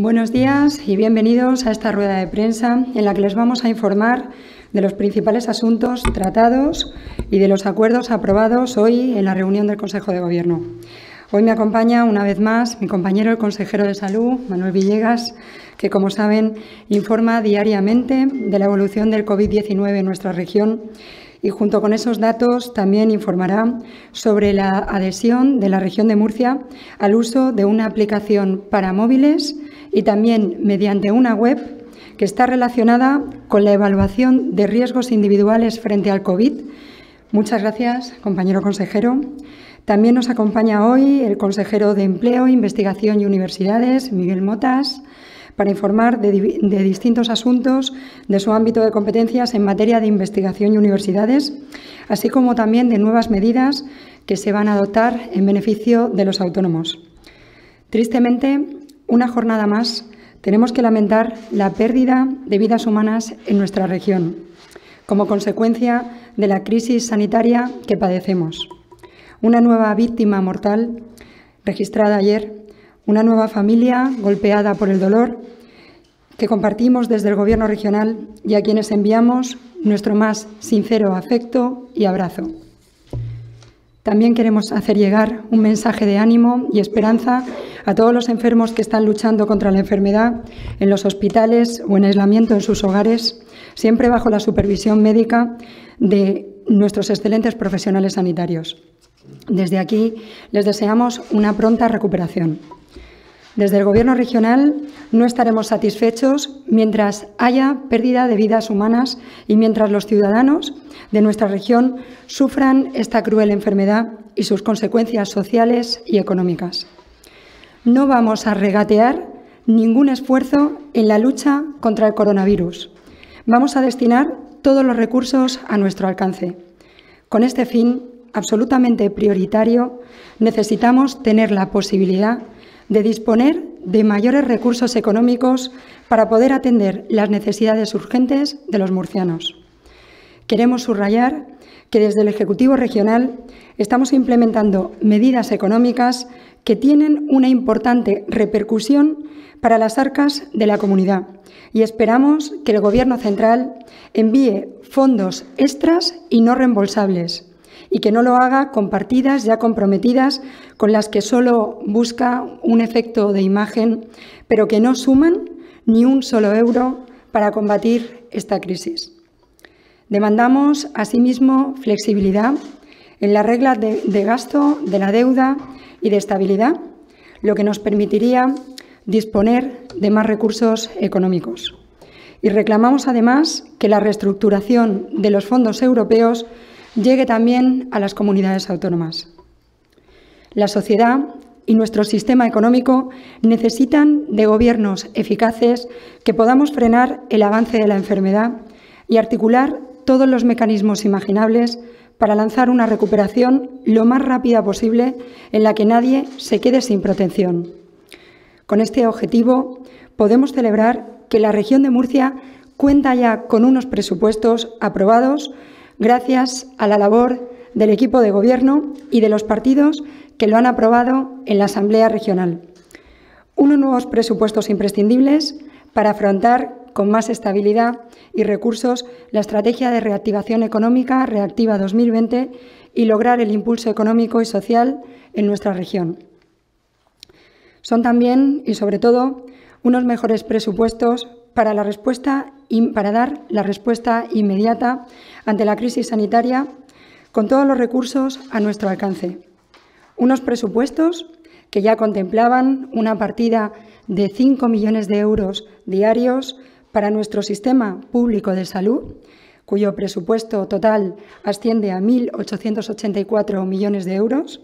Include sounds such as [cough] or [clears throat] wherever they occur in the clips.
Buenos días y bienvenidos a esta rueda de prensa en la que les vamos a informar de los principales asuntos tratados y de los acuerdos aprobados hoy en la reunión del Consejo de Gobierno. Hoy me acompaña una vez más mi compañero, el consejero de Salud, Manuel Villegas, que, como saben, informa diariamente de la evolución del COVID-19 en nuestra región y junto con esos datos también informará sobre la adhesión de la región de Murcia al uso de una aplicación para móviles y también mediante una web que está relacionada con la evaluación de riesgos individuales frente al COVID. Muchas gracias, compañero consejero. También nos acompaña hoy el consejero de Empleo, Investigación y Universidades, Miguel Motas, para informar de, distintos asuntos de su ámbito de competencias en materia de investigación y universidades, así como también de nuevas medidas que se van a adoptar en beneficio de los autónomos. Tristemente, una jornada más tenemos que lamentar la pérdida de vidas humanas en nuestra región, como consecuencia de la crisis sanitaria que padecemos. Una nueva víctima mortal registrada ayer una nueva familia golpeada por el dolor que compartimos desde el Gobierno regional y a quienes enviamos nuestro más sincero afecto y abrazo. También queremos hacer llegar un mensaje de ánimo y esperanza a todos los enfermos que están luchando contra la enfermedad en los hospitales o en aislamiento en sus hogares, siempre bajo la supervisión médica de nuestros excelentes profesionales sanitarios. Desde aquí les deseamos una pronta recuperación. Desde el Gobierno regional no estaremos satisfechos mientras haya pérdida de vidas humanas y mientras los ciudadanos de nuestra región sufran esta cruel enfermedad y sus consecuencias sociales y económicas. No vamos a regatear ningún esfuerzo en la lucha contra el coronavirus. Vamos a destinar todos los recursos a nuestro alcance. Con este fin absolutamente prioritario, necesitamos tener la posibilidad disponer de mayores recursos económicos para poder atender las necesidades urgentes de los murcianos. Queremos subrayar que desde el Ejecutivo Regional estamos implementando medidas económicas que tienen una importante repercusión para las arcas de la comunidad y esperamos que el Gobierno central envíe fondos extras y no reembolsables y que no lo haga con partidas ya comprometidas con las que solo busca un efecto de imagen, pero que no suman ni un solo euro para combatir esta crisis. Demandamos, asimismo, flexibilidad en las reglas de, de gasto, de la deuda y de estabilidad, lo que nos permitiría disponer de más recursos económicos. Y reclamamos, además, que la reestructuración de los fondos europeos llegue también a las comunidades autónomas. La sociedad y nuestro sistema económico necesitan de gobiernos eficaces que podamos frenar el avance de la enfermedad y articular todos los mecanismos imaginables para lanzar una recuperación lo más rápida posible en la que nadie se quede sin protección. Con este objetivo, podemos celebrar que la región de Murcia cuenta ya con unos presupuestos aprobados gracias a la labor del equipo de Gobierno y de los partidos que lo han aprobado en la Asamblea Regional. Unos nuevos presupuestos imprescindibles para afrontar con más estabilidad y recursos la estrategia de reactivación económica Reactiva 2020 y lograr el impulso económico y social en nuestra región. Son también, y sobre todo, unos mejores presupuestos para, la respuesta, para dar la respuesta inmediata ante la crisis sanitaria con todos los recursos a nuestro alcance. Unos presupuestos que ya contemplaban una partida de 5 millones de euros diarios para nuestro sistema público de salud, cuyo presupuesto total asciende a 1.884 millones de euros,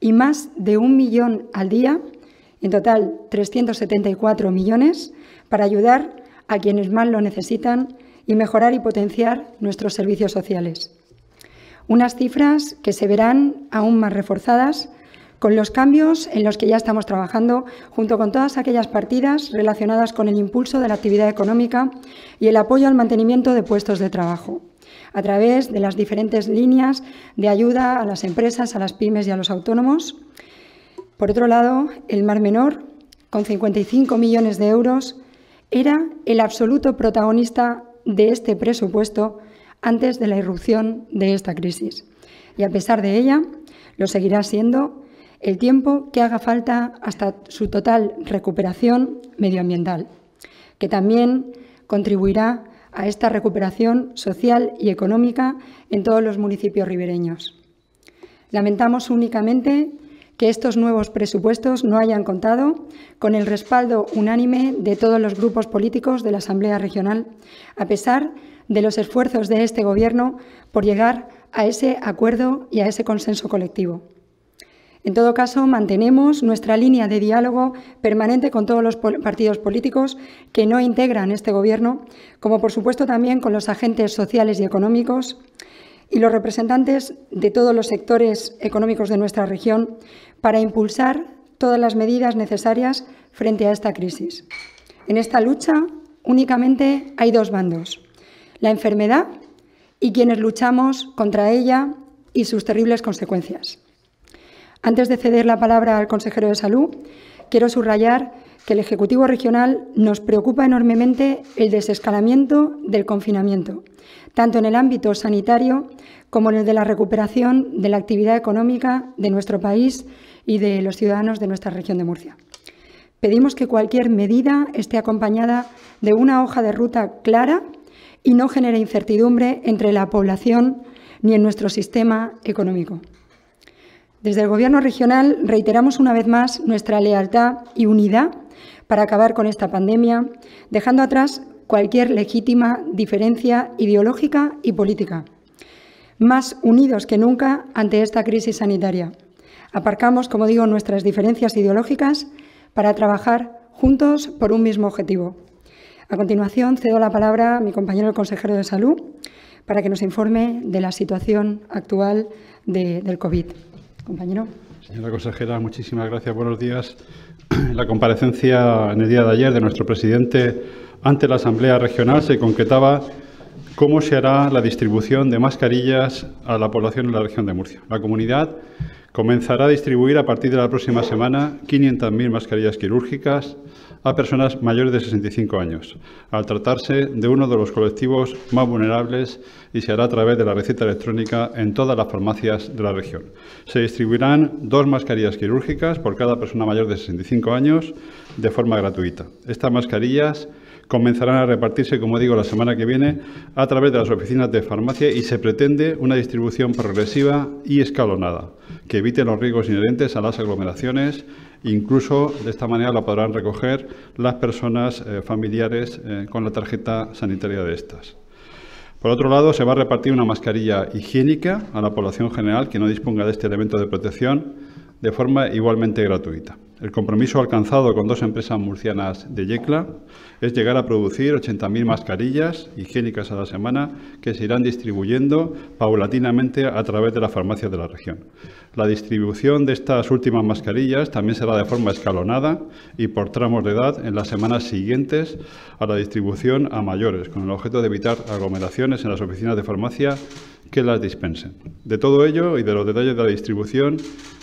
y más de un millón al día, en total 374 millones, para ayudar a quienes más lo necesitan y mejorar y potenciar nuestros servicios sociales. Unas cifras que se verán aún más reforzadas con los cambios en los que ya estamos trabajando, junto con todas aquellas partidas relacionadas con el impulso de la actividad económica y el apoyo al mantenimiento de puestos de trabajo, a través de las diferentes líneas de ayuda a las empresas, a las pymes y a los autónomos. Por otro lado, el Mar Menor con 55 millones de euros, era el absoluto protagonista de este presupuesto antes de la irrupción de esta crisis. Y a pesar de ella, lo seguirá siendo el tiempo que haga falta hasta su total recuperación medioambiental, que también contribuirá a esta recuperación social y económica en todos los municipios ribereños. Lamentamos únicamente que estos nuevos presupuestos no hayan contado con el respaldo unánime de todos los grupos políticos de la Asamblea Regional, a pesar de los esfuerzos de este Gobierno por llegar a ese acuerdo y a ese consenso colectivo. En todo caso, mantenemos nuestra línea de diálogo permanente con todos los partidos políticos que no integran este Gobierno, como por supuesto también con los agentes sociales y económicos y los representantes de todos los sectores económicos de nuestra región para impulsar todas las medidas necesarias frente a esta crisis. En esta lucha únicamente hay dos bandos, la enfermedad y quienes luchamos contra ella y sus terribles consecuencias. Antes de ceder la palabra al consejero de Salud, quiero subrayar que el Ejecutivo Regional nos preocupa enormemente el desescalamiento del confinamiento, tanto en el ámbito sanitario como en el de la recuperación de la actividad económica de nuestro país y de los ciudadanos de nuestra región de Murcia. Pedimos que cualquier medida esté acompañada de una hoja de ruta clara y no genere incertidumbre entre la población ni en nuestro sistema económico. Desde el Gobierno regional reiteramos una vez más nuestra lealtad y unidad para acabar con esta pandemia, dejando atrás cualquier legítima diferencia ideológica y política. Más unidos que nunca ante esta crisis sanitaria. Aparcamos, como digo, nuestras diferencias ideológicas para trabajar juntos por un mismo objetivo. A continuación, cedo la palabra a mi compañero el consejero de Salud para que nos informe de la situación actual del COVID. Compañero. Señora consejera, muchísimas gracias. Buenos días. [clears throat] La comparecencia en el día de ayer de nuestro presidente ante la Asamblea Regional se concretaba cómo se hará la distribución de mascarillas a la población en la región de Murcia. La comunidad comenzará a distribuir a partir de la próxima semana 500.000 mascarillas quirúrgicas a personas mayores de 65 años, al tratarse de uno de los colectivos más vulnerables y se hará a través de la receta electrónica en todas las farmacias de la región. Se distribuirán dos mascarillas quirúrgicas por cada persona mayor de 65 años de forma gratuita. Estas mascarillas comenzarán a repartirse, como digo, la semana que viene a través de las oficinas de farmacia y se pretende una distribución progresiva y escalonada, que evite los riesgos inherentes a las aglomeraciones. Incluso de esta manera la podrán recoger las personas eh, familiares eh, con la tarjeta sanitaria de estas. Por otro lado, se va a repartir una mascarilla higiénica a la población general que no disponga de este elemento de protección de forma igualmente gratuita. El compromiso alcanzado con dos empresas murcianas de Yecla es llegar a producir 80.000 mascarillas higiénicas a la semana que se irán distribuyendo paulatinamente a través de las farmacias de la región. La distribución de estas últimas mascarillas también será de forma escalonada y por tramos de edad en las semanas siguientes a la distribución a mayores, con el objeto de evitar aglomeraciones en las oficinas de farmacia que las dispensen. De todo ello y de los detalles de la distribución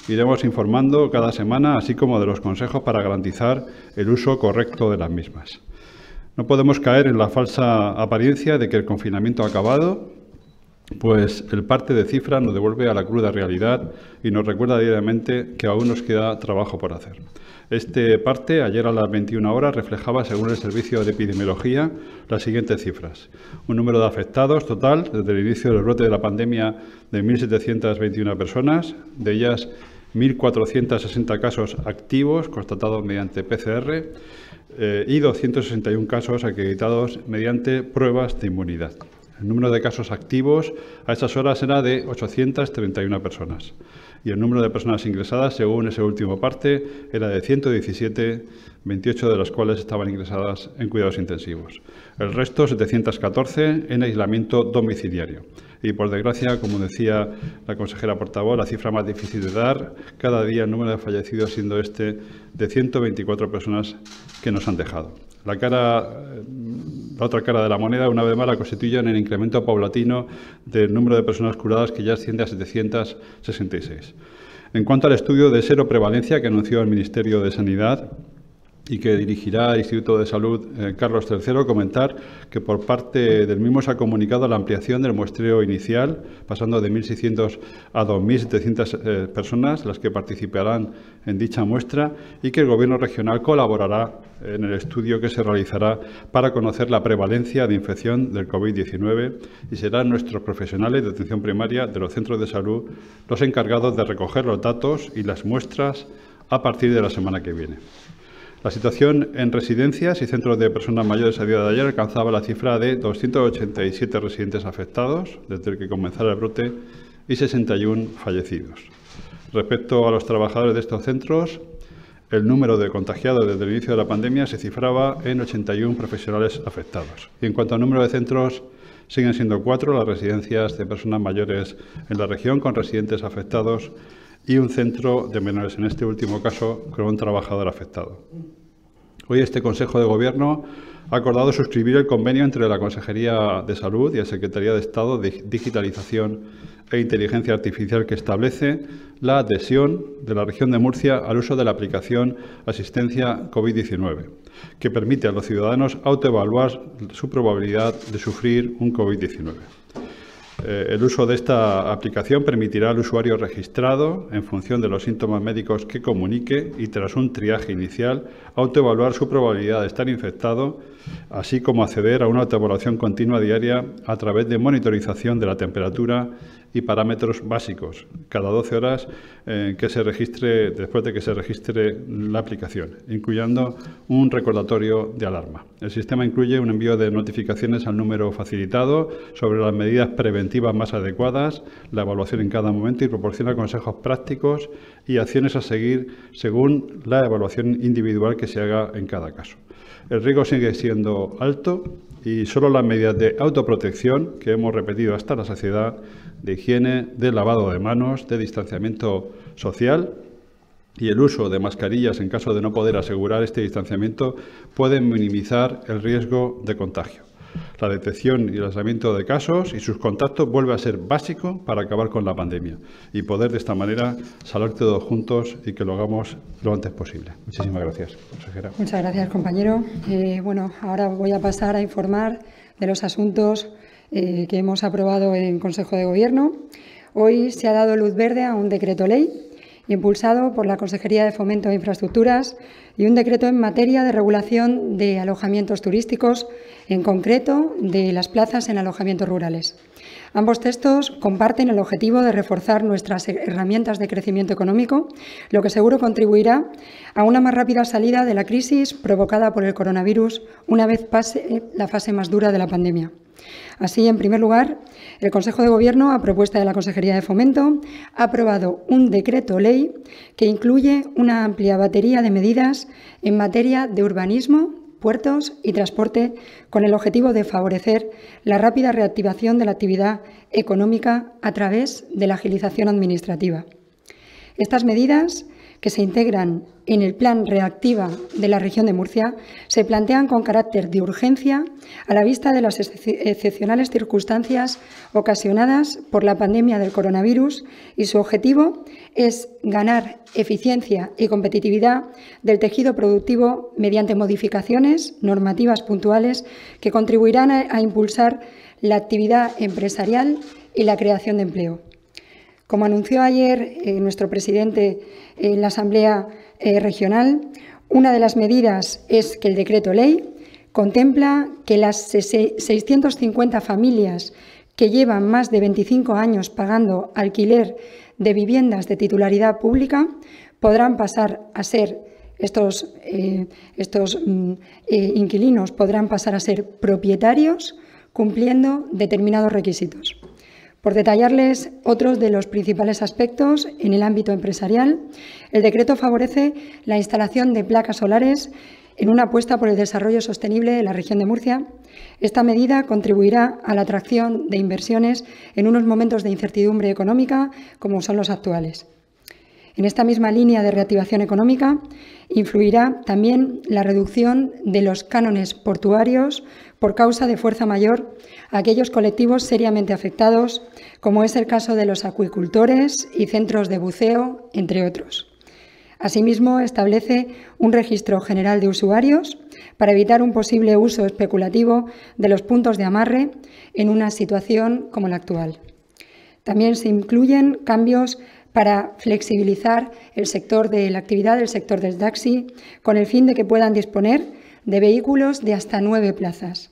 iremos informando cada semana, así como de los consejos para garantizar el uso correcto de las mismas. No podemos caer en la falsa apariencia de que el confinamiento ha acabado, pues el parte de cifras nos devuelve a la cruda realidad y nos recuerda diariamente que aún nos queda trabajo por hacer. Este parte, ayer a las 21 horas, reflejaba, según el Servicio de Epidemiología, las siguientes cifras. Un número de afectados total desde el inicio del brote de la pandemia de 1.721 personas, de ellas 1.460 casos activos constatados mediante PCR eh, y 261 casos acreditados mediante pruebas de inmunidad. El número de casos activos a esas horas era de 831 personas y el número de personas ingresadas, según ese último parte, era de 117, 28 de las cuales estaban ingresadas en cuidados intensivos. El resto, 714, en aislamiento domiciliario. Y por desgracia, como decía la consejera portavoz, la cifra más difícil de dar, cada día el número de fallecidos siendo este de 124 personas que nos han dejado. La, cara, la otra cara de la moneda, una vez más, la constituye en el incremento paulatino del número de personas curadas que ya asciende a 766. En cuanto al estudio de cero prevalencia que anunció el Ministerio de Sanidad, y que dirigirá el Instituto de Salud eh, Carlos III, comentar que por parte del mismo se ha comunicado la ampliación del muestreo inicial, pasando de 1.600 a 2.700 eh, personas las que participarán en dicha muestra y que el Gobierno regional colaborará en el estudio que se realizará para conocer la prevalencia de infección del COVID-19 y serán nuestros profesionales de atención primaria de los centros de salud los encargados de recoger los datos y las muestras a partir de la semana que viene. La situación en residencias y centros de personas mayores a día de ayer alcanzaba la cifra de 287 residentes afectados desde el que comenzara el brote y 61 fallecidos. Respecto a los trabajadores de estos centros, el número de contagiados desde el inicio de la pandemia se cifraba en 81 profesionales afectados. Y en cuanto al número de centros, siguen siendo cuatro las residencias de personas mayores en la región con residentes afectados y un centro de menores, en este último caso con un trabajador afectado. Hoy este Consejo de Gobierno ha acordado suscribir el convenio entre la Consejería de Salud y la Secretaría de Estado de Digitalización e Inteligencia Artificial que establece la adhesión de la región de Murcia al uso de la aplicación Asistencia COVID-19, que permite a los ciudadanos autoevaluar su probabilidad de sufrir un COVID-19. Eh, el uso de esta aplicación permitirá al usuario registrado, en función de los síntomas médicos que comunique y tras un triaje inicial, autoevaluar su probabilidad de estar infectado, así como acceder a una autoevaluación continua diaria a través de monitorización de la temperatura y parámetros básicos cada 12 horas eh, que se registre después de que se registre la aplicación, incluyendo un recordatorio de alarma. El sistema incluye un envío de notificaciones al número facilitado sobre las medidas preventivas más adecuadas, la evaluación en cada momento y proporciona consejos prácticos y acciones a seguir según la evaluación individual que se haga en cada caso. El riesgo sigue siendo alto y solo las medidas de autoprotección que hemos repetido hasta la saciedad de higiene, de lavado de manos, de distanciamiento social y el uso de mascarillas en caso de no poder asegurar este distanciamiento pueden minimizar el riesgo de contagio. La detección y el aislamiento de casos y sus contactos vuelve a ser básico para acabar con la pandemia y poder de esta manera salir todos juntos y que lo hagamos lo antes posible. Muchísimas gracias, consejera. Muchas gracias, compañero. Eh, bueno, ahora voy a pasar a informar de los asuntos eh, que hemos aprobado en Consejo de Gobierno. Hoy se ha dado luz verde a un decreto ley impulsado por la Consejería de Fomento e Infraestructuras y un decreto en materia de regulación de alojamientos turísticos, en concreto de las plazas en alojamientos rurales. Ambos textos comparten el objetivo de reforzar nuestras herramientas de crecimiento económico, lo que seguro contribuirá a una más rápida salida de la crisis provocada por el coronavirus una vez pase la fase más dura de la pandemia. Así, en primer lugar, el Consejo de Gobierno, a propuesta de la Consejería de Fomento, ha aprobado un decreto ley que incluye una amplia batería de medidas en materia de urbanismo, puertos y transporte con el objetivo de favorecer la rápida reactivación de la actividad económica a través de la agilización administrativa. Estas medidas que se integran en el Plan Reactiva de la región de Murcia se plantean con carácter de urgencia a la vista de las excepcionales circunstancias ocasionadas por la pandemia del coronavirus y su objetivo es ganar eficiencia y competitividad del tejido productivo mediante modificaciones normativas puntuales que contribuirán a, impulsar la actividad empresarial y la creación de empleo. Como anunció ayer eh, nuestro presidente en la Asamblea eh, Regional, una de las medidas es que el decreto ley contempla que las 650 familias que llevan más de 25 años pagando alquiler de viviendas de titularidad pública podrán pasar a ser estos, eh, estos mm, inquilinos podrán pasar a ser propietarios cumpliendo determinados requisitos. Por detallarles otros de los principales aspectos en el ámbito empresarial, el decreto favorece la instalación de placas solares en una apuesta por el desarrollo sostenible de la región de Murcia. Esta medida contribuirá a la atracción de inversiones en unos momentos de incertidumbre económica como son los actuales. En esta misma línea de reactivación económica influirá también la reducción de los cánones portuarios por causa de fuerza mayor a aquellos colectivos seriamente afectados, como es el caso de los acuicultores y centros de buceo, entre otros. Asimismo, establece un registro general de usuarios para evitar un posible uso especulativo de los puntos de amarre en una situación como la actual. También se incluyen cambios para flexibilizar el sector de la actividad del sector del taxi con el fin de que puedan disponer de vehículos de hasta nueve plazas.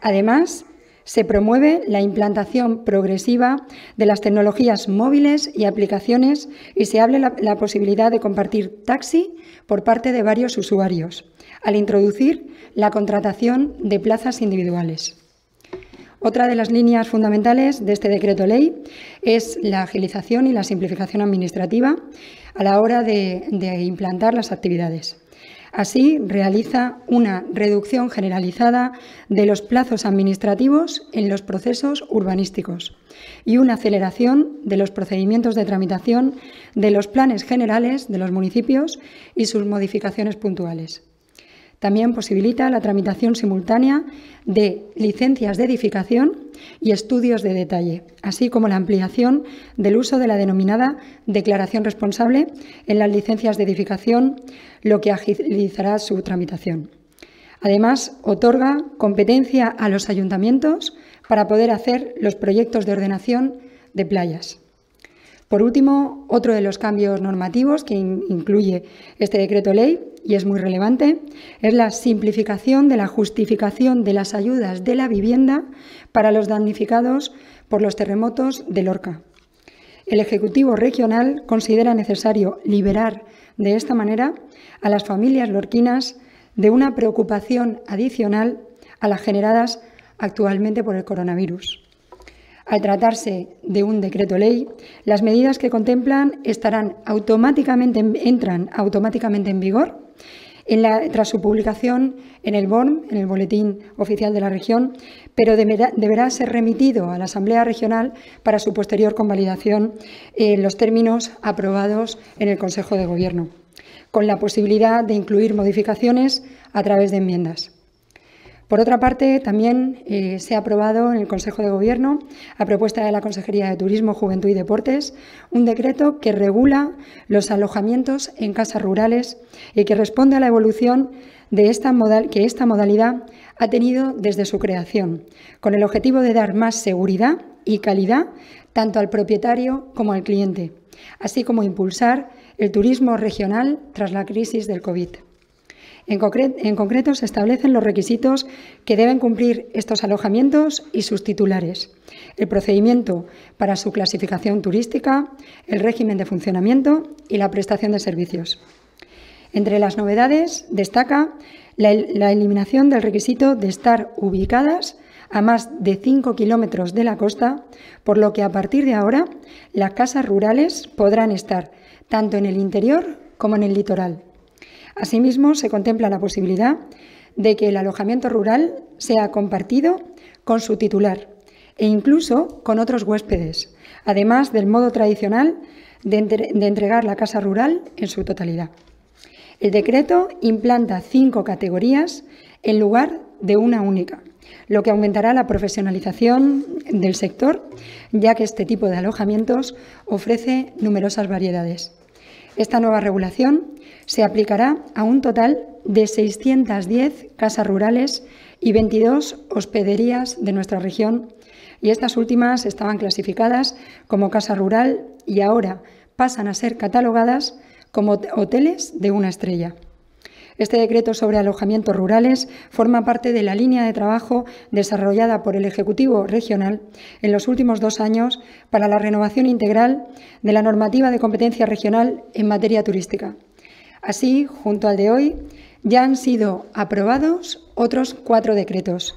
Además, se promueve la implantación progresiva de las tecnologías móviles y aplicaciones y se abre la, posibilidad de compartir taxi por parte de varios usuarios, al introducir la contratación de plazas individuales. Otra de las líneas fundamentales de este decreto ley es la agilización y la simplificación administrativa a la hora de implantar las actividades. Así, realiza una reducción generalizada de los plazos administrativos en los procesos urbanísticos y una aceleración de los procedimientos de tramitación de los planes generales de los municipios y sus modificaciones puntuales. También posibilita la tramitación simultánea de licencias de edificación y estudios de detalle, así como la ampliación del uso de la denominada declaración responsable en las licencias de edificación, lo que agilizará su tramitación. Además, otorga competencia a los ayuntamientos para poder hacer los proyectos de ordenación de playas. Por último, otro de los cambios normativos que incluye este decreto ley, y es muy relevante, es la simplificación de la justificación de las ayudas de la vivienda para los damnificados por los terremotos de Lorca. El Ejecutivo Regional considera necesario liberar de esta manera a las familias lorquinas de una preocupación adicional a las generadas actualmente por el coronavirus. Al tratarse de un decreto ley, las medidas que contemplan estarán automáticamente, entran automáticamente en vigor tras su publicación en el BORM, en el Boletín Oficial de la Región, pero deberá, ser remitido a la Asamblea Regional para su posterior convalidación en los términos aprobados en el Consejo de Gobierno, con la posibilidad de incluir modificaciones a través de enmiendas. Por otra parte, también eh, se ha aprobado en el Consejo de Gobierno, a propuesta de la Consejería de Turismo, Juventud y Deportes, un decreto que regula los alojamientos en casas rurales y que responde a la evolución de esta que esta modalidad ha tenido desde su creación, con el objetivo de dar más seguridad y calidad tanto al propietario como al cliente, así como impulsar el turismo regional tras la crisis del COVID. En, concreto, se establecen los requisitos que deben cumplir estos alojamientos y sus titulares, el procedimiento para su clasificación turística, el régimen de funcionamiento y la prestación de servicios. Entre las novedades destaca la, eliminación del requisito de estar ubicadas a más de 5 kilómetros de la costa, por lo que a partir de ahora las casas rurales podrán estar tanto en el interior como en el litoral. Asimismo, se contempla la posibilidad de que el alojamiento rural sea compartido con su titular e incluso con otros huéspedes, además del modo tradicional de, entregar la casa rural en su totalidad. El decreto implanta cinco categorías en lugar de una única, lo que aumentará la profesionalización del sector, ya que este tipo de alojamientos ofrece numerosas variedades. Esta nueva regulación se aplicará a un total de 610 casas rurales y 22 hospederías de nuestra región y estas últimas estaban clasificadas como casa rural y ahora pasan a ser catalogadas como hoteles de una estrella. Este decreto sobre alojamientos rurales forma parte de la línea de trabajo desarrollada por el Ejecutivo Regional en los últimos dos años para la renovación integral de la normativa de competencia regional en materia turística. Así, junto al de hoy, ya han sido aprobados otros cuatro decretos.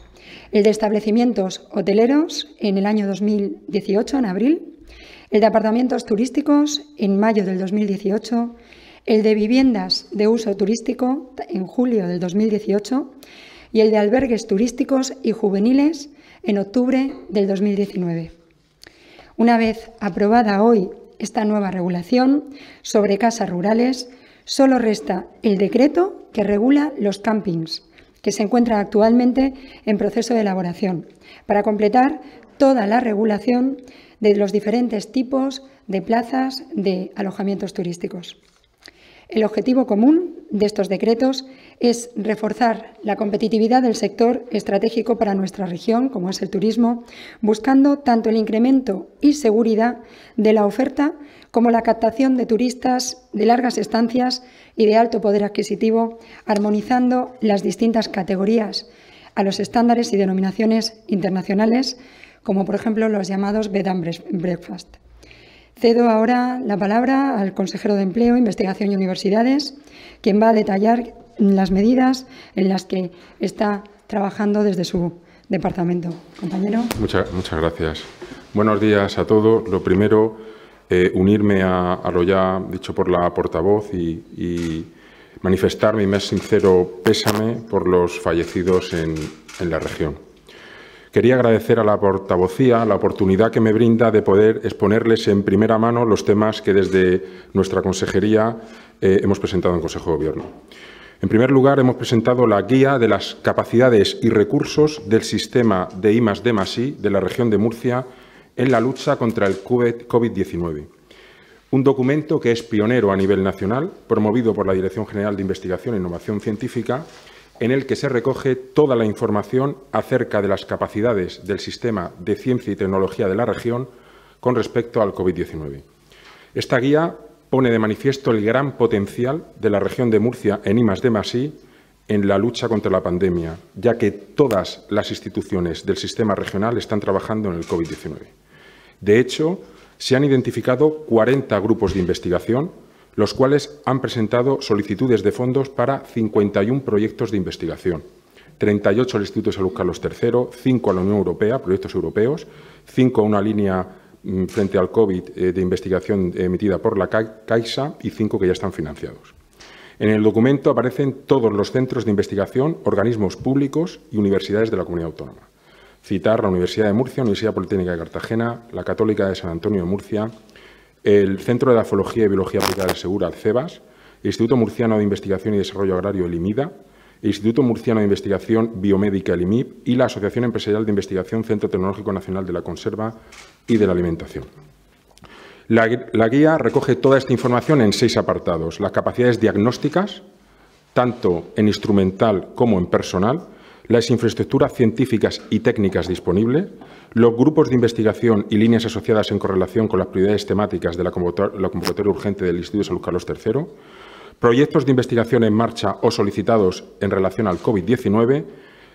El de establecimientos hoteleros en el año 2018, en abril, el de apartamentos turísticos en mayo del 2018, el de viviendas de uso turístico en julio del 2018 y el de albergues turísticos y juveniles en octubre del 2019. Una vez aprobada hoy esta nueva regulación sobre casas rurales, solo resta el decreto que regula los campings, que se encuentra actualmente en proceso de elaboración, para completar toda la regulación de los diferentes tipos de plazas de alojamientos turísticos. El objetivo común de estos decretos es reforzar la competitividad del sector estratégico para nuestra región, como es el turismo, buscando tanto el incremento y seguridad de la oferta como la captación de turistas de largas estancias y de alto poder adquisitivo, armonizando las distintas categorías a los estándares y denominaciones internacionales, como por ejemplo los llamados Bed and Breakfast. Cedo ahora la palabra al consejero de Empleo, Investigación y Universidades, quien va a detallar las medidas en las que está trabajando desde su departamento. Compañero. Muchas, gracias. Buenos días a todos. Lo primero, eh, unirme a, lo ya dicho por la portavoz y, manifestar mi más sincero pésame por los fallecidos en la región. Quería agradecer a la portavocía la oportunidad que me brinda de poder exponerles en primera mano los temas que desde nuestra consejería eh, hemos presentado en Consejo de Gobierno. En primer lugar, hemos presentado la guía de las capacidades y recursos del sistema de I D de la región de Murcia en la lucha contra el COVID-19. Un documento que es pionero a nivel nacional, promovido por la Dirección General de Investigación e Innovación Científica en el que se recoge toda la información acerca de las capacidades del sistema de ciencia y tecnología de la región con respecto al COVID-19. Esta guía pone de manifiesto el gran potencial de la región de Murcia en I+D+I en la lucha contra la pandemia, ya que todas las instituciones del sistema regional están trabajando en el COVID-19. De hecho, se han identificado 40 grupos de investigación los cuales han presentado solicitudes de fondos para 51 proyectos de investigación. 38 al Instituto de Salud Carlos III, 5 a la Unión Europea, proyectos europeos, 5 a una línea mm, frente al COVID eh, de investigación emitida por la Caixa y 5 que ya están financiados. En el documento aparecen todos los centros de investigación, organismos públicos y universidades de la comunidad autónoma. Citar la Universidad de Murcia, Universidad Politécnica de Cartagena, la Católica de San Antonio de Murcia, el Centro de Afología y Biología Aplicada del Segura, el CEBAS, el Instituto Murciano de Investigación y Desarrollo Agrario, el IMIDA, el Instituto Murciano de Investigación Biomédica, el IMIP, y la Asociación Empresarial de Investigación Centro Tecnológico Nacional de la Conserva y de la Alimentación. La, la, guía recoge toda esta información en seis apartados. Las capacidades diagnósticas, tanto en instrumental como en personal, las infraestructuras científicas y técnicas disponibles, los grupos de investigación y líneas asociadas en correlación con las prioridades temáticas de la convocatoria, urgente del Instituto de Salud Carlos III, proyectos de investigación en marcha o solicitados en relación al COVID-19,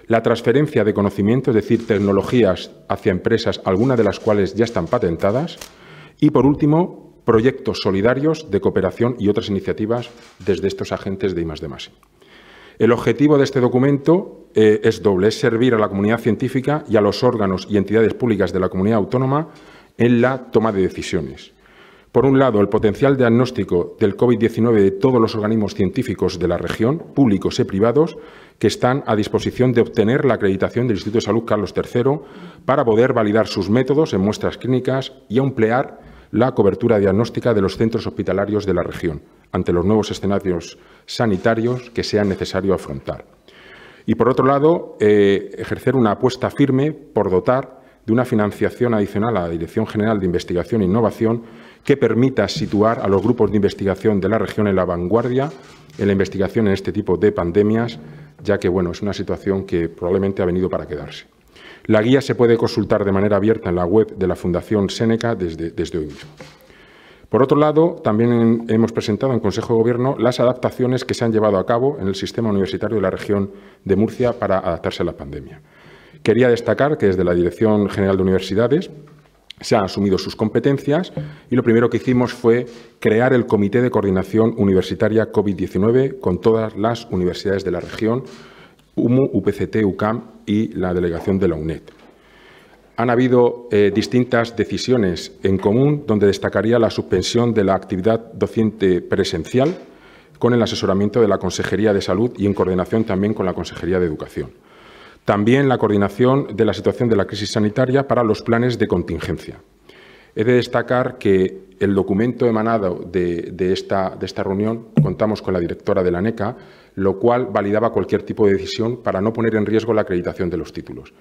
la transferencia de conocimiento, es decir, tecnologías hacia empresas, algunas de las cuales ya están patentadas, y, por último, proyectos solidarios de cooperación y otras iniciativas desde estos agentes de I+D+. El objetivo de este documento eh, es doble, es servir a la comunidad científica y a los órganos y entidades públicas de la comunidad autónoma en la toma de decisiones. Por un lado, el potencial diagnóstico del COVID-19 de todos los organismos científicos de la región, públicos y privados, que están a disposición de obtener la acreditación del Instituto de Salud Carlos III para poder validar sus métodos en muestras clínicas y ampliar la cobertura diagnóstica de los centros hospitalarios de la región ante los nuevos escenarios sanitarios que sea necesario afrontar. Y, por otro lado, eh, ejercer una apuesta firme por dotar de una financiación adicional a la Dirección General de Investigación e Innovación que permita situar a los grupos de investigación de la región en la vanguardia en la investigación en este tipo de pandemias, ya que bueno, es una situación que probablemente ha venido para quedarse. La guía se puede consultar de manera abierta en la web de la Fundación Seneca desde, hoy mismo. Por otro lado, también hemos presentado en Consejo de Gobierno las adaptaciones que se han llevado a cabo en el sistema universitario de la región de Murcia para adaptarse a la pandemia. Quería destacar que desde la Dirección General de Universidades se han asumido sus competencias y lo primero que hicimos fue crear el Comité de Coordinación Universitaria COVID-19 con todas las universidades de la región, UMU, UPCT, UCAM y la delegación de la UNED han habido eh, distintas decisiones en común, donde destacaría la suspensión de la actividad docente presencial con el asesoramiento de la Consejería de Salud y en coordinación también con la Consejería de Educación. También la coordinación de la situación de la crisis sanitaria para los planes de contingencia. He de destacar que el documento emanado de, esta, de esta reunión contamos con la directora de la NECA, lo cual validaba cualquier tipo de decisión para no poner en riesgo la acreditación de los títulos.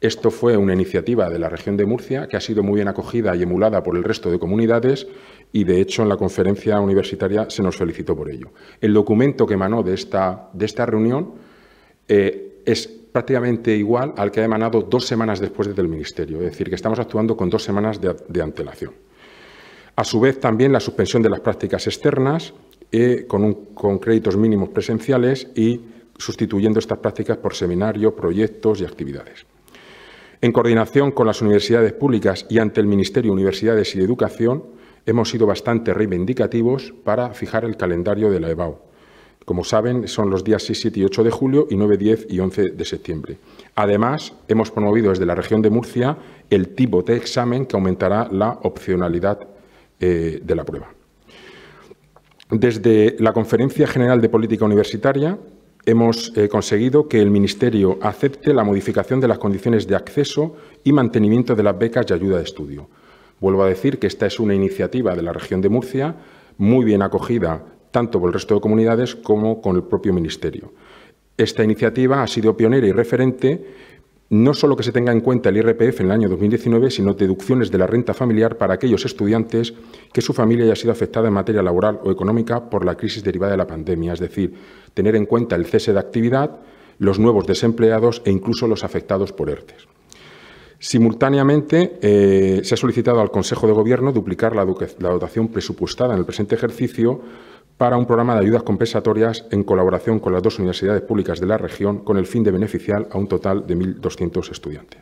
Esto fue una iniciativa de la región de Murcia que ha sido muy bien acogida y emulada por el resto de comunidades y, de hecho, en la conferencia universitaria se nos felicitó por ello. El documento que emanó de esta, de esta reunión eh, es prácticamente igual al que ha emanado dos semanas después desde el Ministerio, es decir, que estamos actuando con dos semanas de, antelación. A su vez, también la suspensión de las prácticas externas eh, con, con créditos mínimos presenciales y sustituyendo estas prácticas por seminarios, proyectos y actividades. En coordinación con las universidades públicas y ante el Ministerio de Universidades y Educación, hemos sido bastante reivindicativos para fijar el calendario de la EBAU. Como saben, son los días 6, 7 y 8 de julio y 9, 10 y 11 de septiembre. Además, hemos promovido desde la región de Murcia el tipo de examen que aumentará la opcionalidad eh, de la prueba. Desde la Conferencia General de Política Universitaria hemos eh, conseguido que el Ministerio acepte la modificación de las condiciones de acceso y mantenimiento de las becas y ayuda de estudio. Vuelvo a decir que esta es una iniciativa de la región de Murcia muy bien acogida tanto por el resto de comunidades como con el propio Ministerio. Esta iniciativa ha sido pionera y referente no solo que se tenga en cuenta el IRPF en el año 2019, sino deducciones de la renta familiar para aquellos estudiantes que su familia haya sido afectada en materia laboral o económica por la crisis derivada de la pandemia, es decir, tener en cuenta el cese de actividad, los nuevos desempleados e incluso los afectados por ERTES. Simultáneamente, eh, se ha solicitado al Consejo de Gobierno duplicar la, dotación presupuestada en el presente ejercicio para un programa de ayudas compensatorias en colaboración con las dos universidades públicas de la región con el fin de beneficiar a un total de 1.200 estudiantes.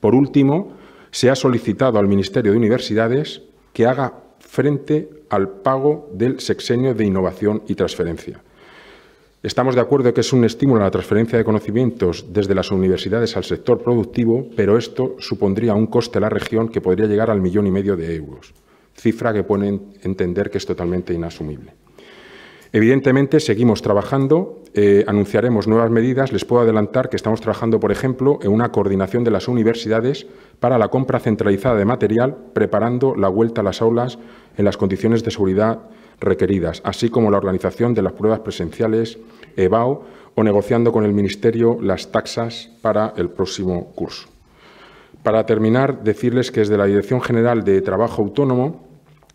Por último, se ha solicitado al Ministerio de Universidades que haga frente al pago del sexenio de innovación y transferencia. Estamos de acuerdo que es un estímulo a la transferencia de conocimientos desde las universidades al sector productivo, pero esto supondría un coste a la región que podría llegar al millón y medio de euros, cifra que pone entender que es totalmente inasumible. Evidentemente, seguimos trabajando, eh, anunciaremos nuevas medidas. Les puedo adelantar que estamos trabajando, por ejemplo, en una coordinación de las universidades para la compra centralizada de material, preparando la vuelta a las aulas en las condiciones de seguridad requeridas, así como la organización de las pruebas presenciales EBAO o negociando con el Ministerio las taxas para el próximo curso. Para terminar, decirles que desde la Dirección General de Trabajo Autónomo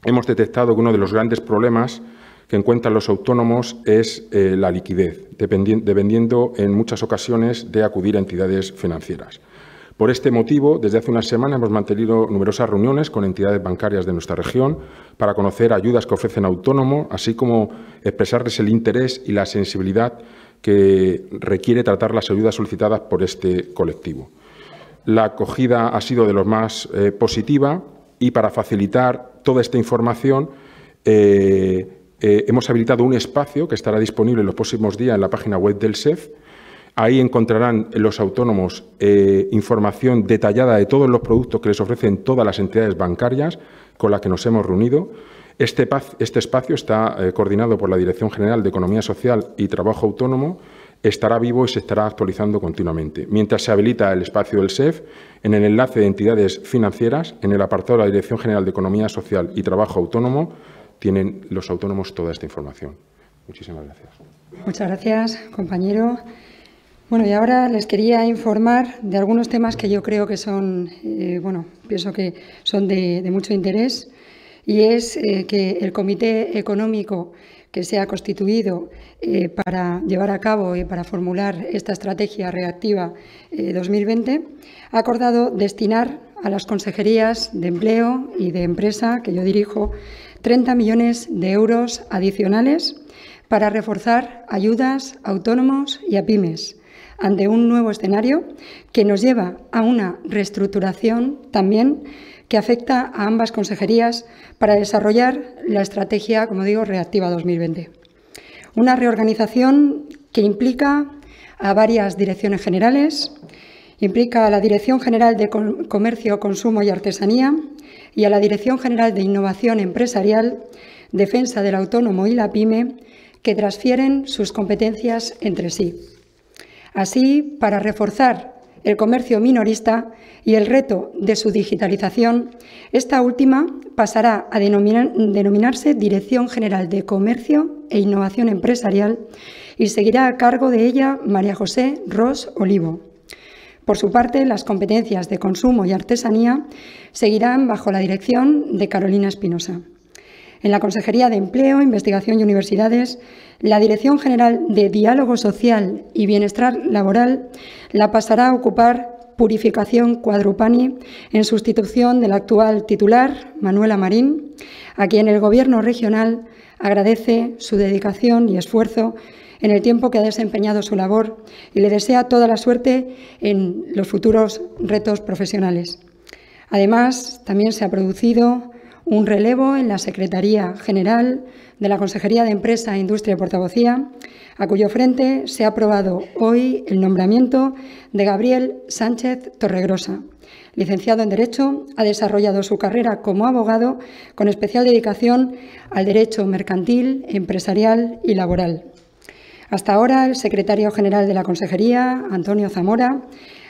hemos detectado que uno de los grandes problemas que encuentran los autónomos es eh, la liquidez, dependiendo en muchas ocasiones de acudir a entidades financieras. Por este motivo, desde hace una semana hemos mantenido numerosas reuniones con entidades bancarias de nuestra región para conocer ayudas que ofrecen autónomos, así como expresarles el interés y la sensibilidad que requiere tratar las ayudas solicitadas por este colectivo. La acogida ha sido de lo más eh, positiva y para facilitar toda esta información eh, eh, hemos habilitado un espacio que estará disponible en los próximos días en la página web del SEF. Ahí encontrarán los autónomos eh, información detallada de todos los productos que les ofrecen todas las entidades bancarias con las que nos hemos reunido. Este, este espacio está eh, coordinado por la Dirección General de Economía Social y Trabajo Autónomo. Estará vivo y se estará actualizando continuamente. Mientras se habilita el espacio del SEF, en el enlace de entidades financieras, en el apartado de la Dirección General de Economía Social y Trabajo Autónomo, tienen los autónomos toda esta información. Muchísimas gracias. Muchas gracias, compañero. Bueno, y ahora les quería informar de algunos temas que yo creo que son, eh, bueno, pienso que son de, mucho interés, y es eh, que el Comité Económico que se ha constituido eh, para llevar a cabo y para formular esta estrategia reactiva 2020 ha acordado destinar a las consejerías de empleo y de empresa que yo dirijo 30 millones de euros adicionales para reforzar ayudas a autónomos y a pymes ante un nuevo escenario que nos lleva a una reestructuración también que afecta a ambas consejerías para desarrollar la estrategia, como digo, reactiva 2020. Una reorganización que implica a varias direcciones generales, implica a la Dirección General de Comercio, Consumo y Artesanía, y a la Dirección General de Innovación Empresarial, Defensa del Autónomo y la PYME, que transfieren sus competencias entre sí. Así, para reforzar el comercio minorista y el reto de su digitalización, esta última pasará a denominarse Dirección General de Comercio e Innovación Empresarial y seguirá a cargo de ella María José Ros Olivo. Por su parte, las competencias de consumo y artesanía seguirán bajo la dirección de Carolina Espinosa. En la Consejería de Empleo, Investigación y Universidades, la Dirección General de Diálogo Social y Bienestar Laboral la pasará a ocupar Purificación Cuadrupani en sustitución del actual titular, Manuela Marín, a quien el Gobierno regional agradece su dedicación y esfuerzo en el tiempo que ha desempeñado su labor y le desea toda la suerte en los futuros retos profesionales. Además, también se ha producido un relevo en la Secretaría General de la Consejería de Empresa, Industria y Portavocía, a cuyo frente se ha aprobado hoy el nombramiento de Gabriel Sánchez Torregrosa. Licenciado en Derecho, ha desarrollado su carrera como abogado con especial dedicación al derecho mercantil, empresarial y laboral. Hasta ahora, el secretario general de la Consejería, Antonio Zamora,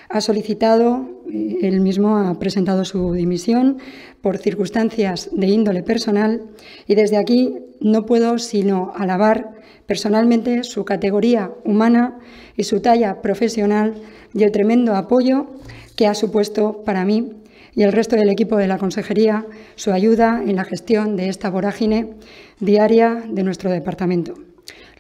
ha solicitado, eh, él mismo ha presentado su dimisión por circunstancias de índole personal y desde aquí no puedo sino alabar personalmente su categoría humana y su talla profesional y el tremendo apoyo que ha supuesto para mí y el resto del equipo de la Consejería su ayuda en la gestión de esta vorágine diaria de nuestro departamento.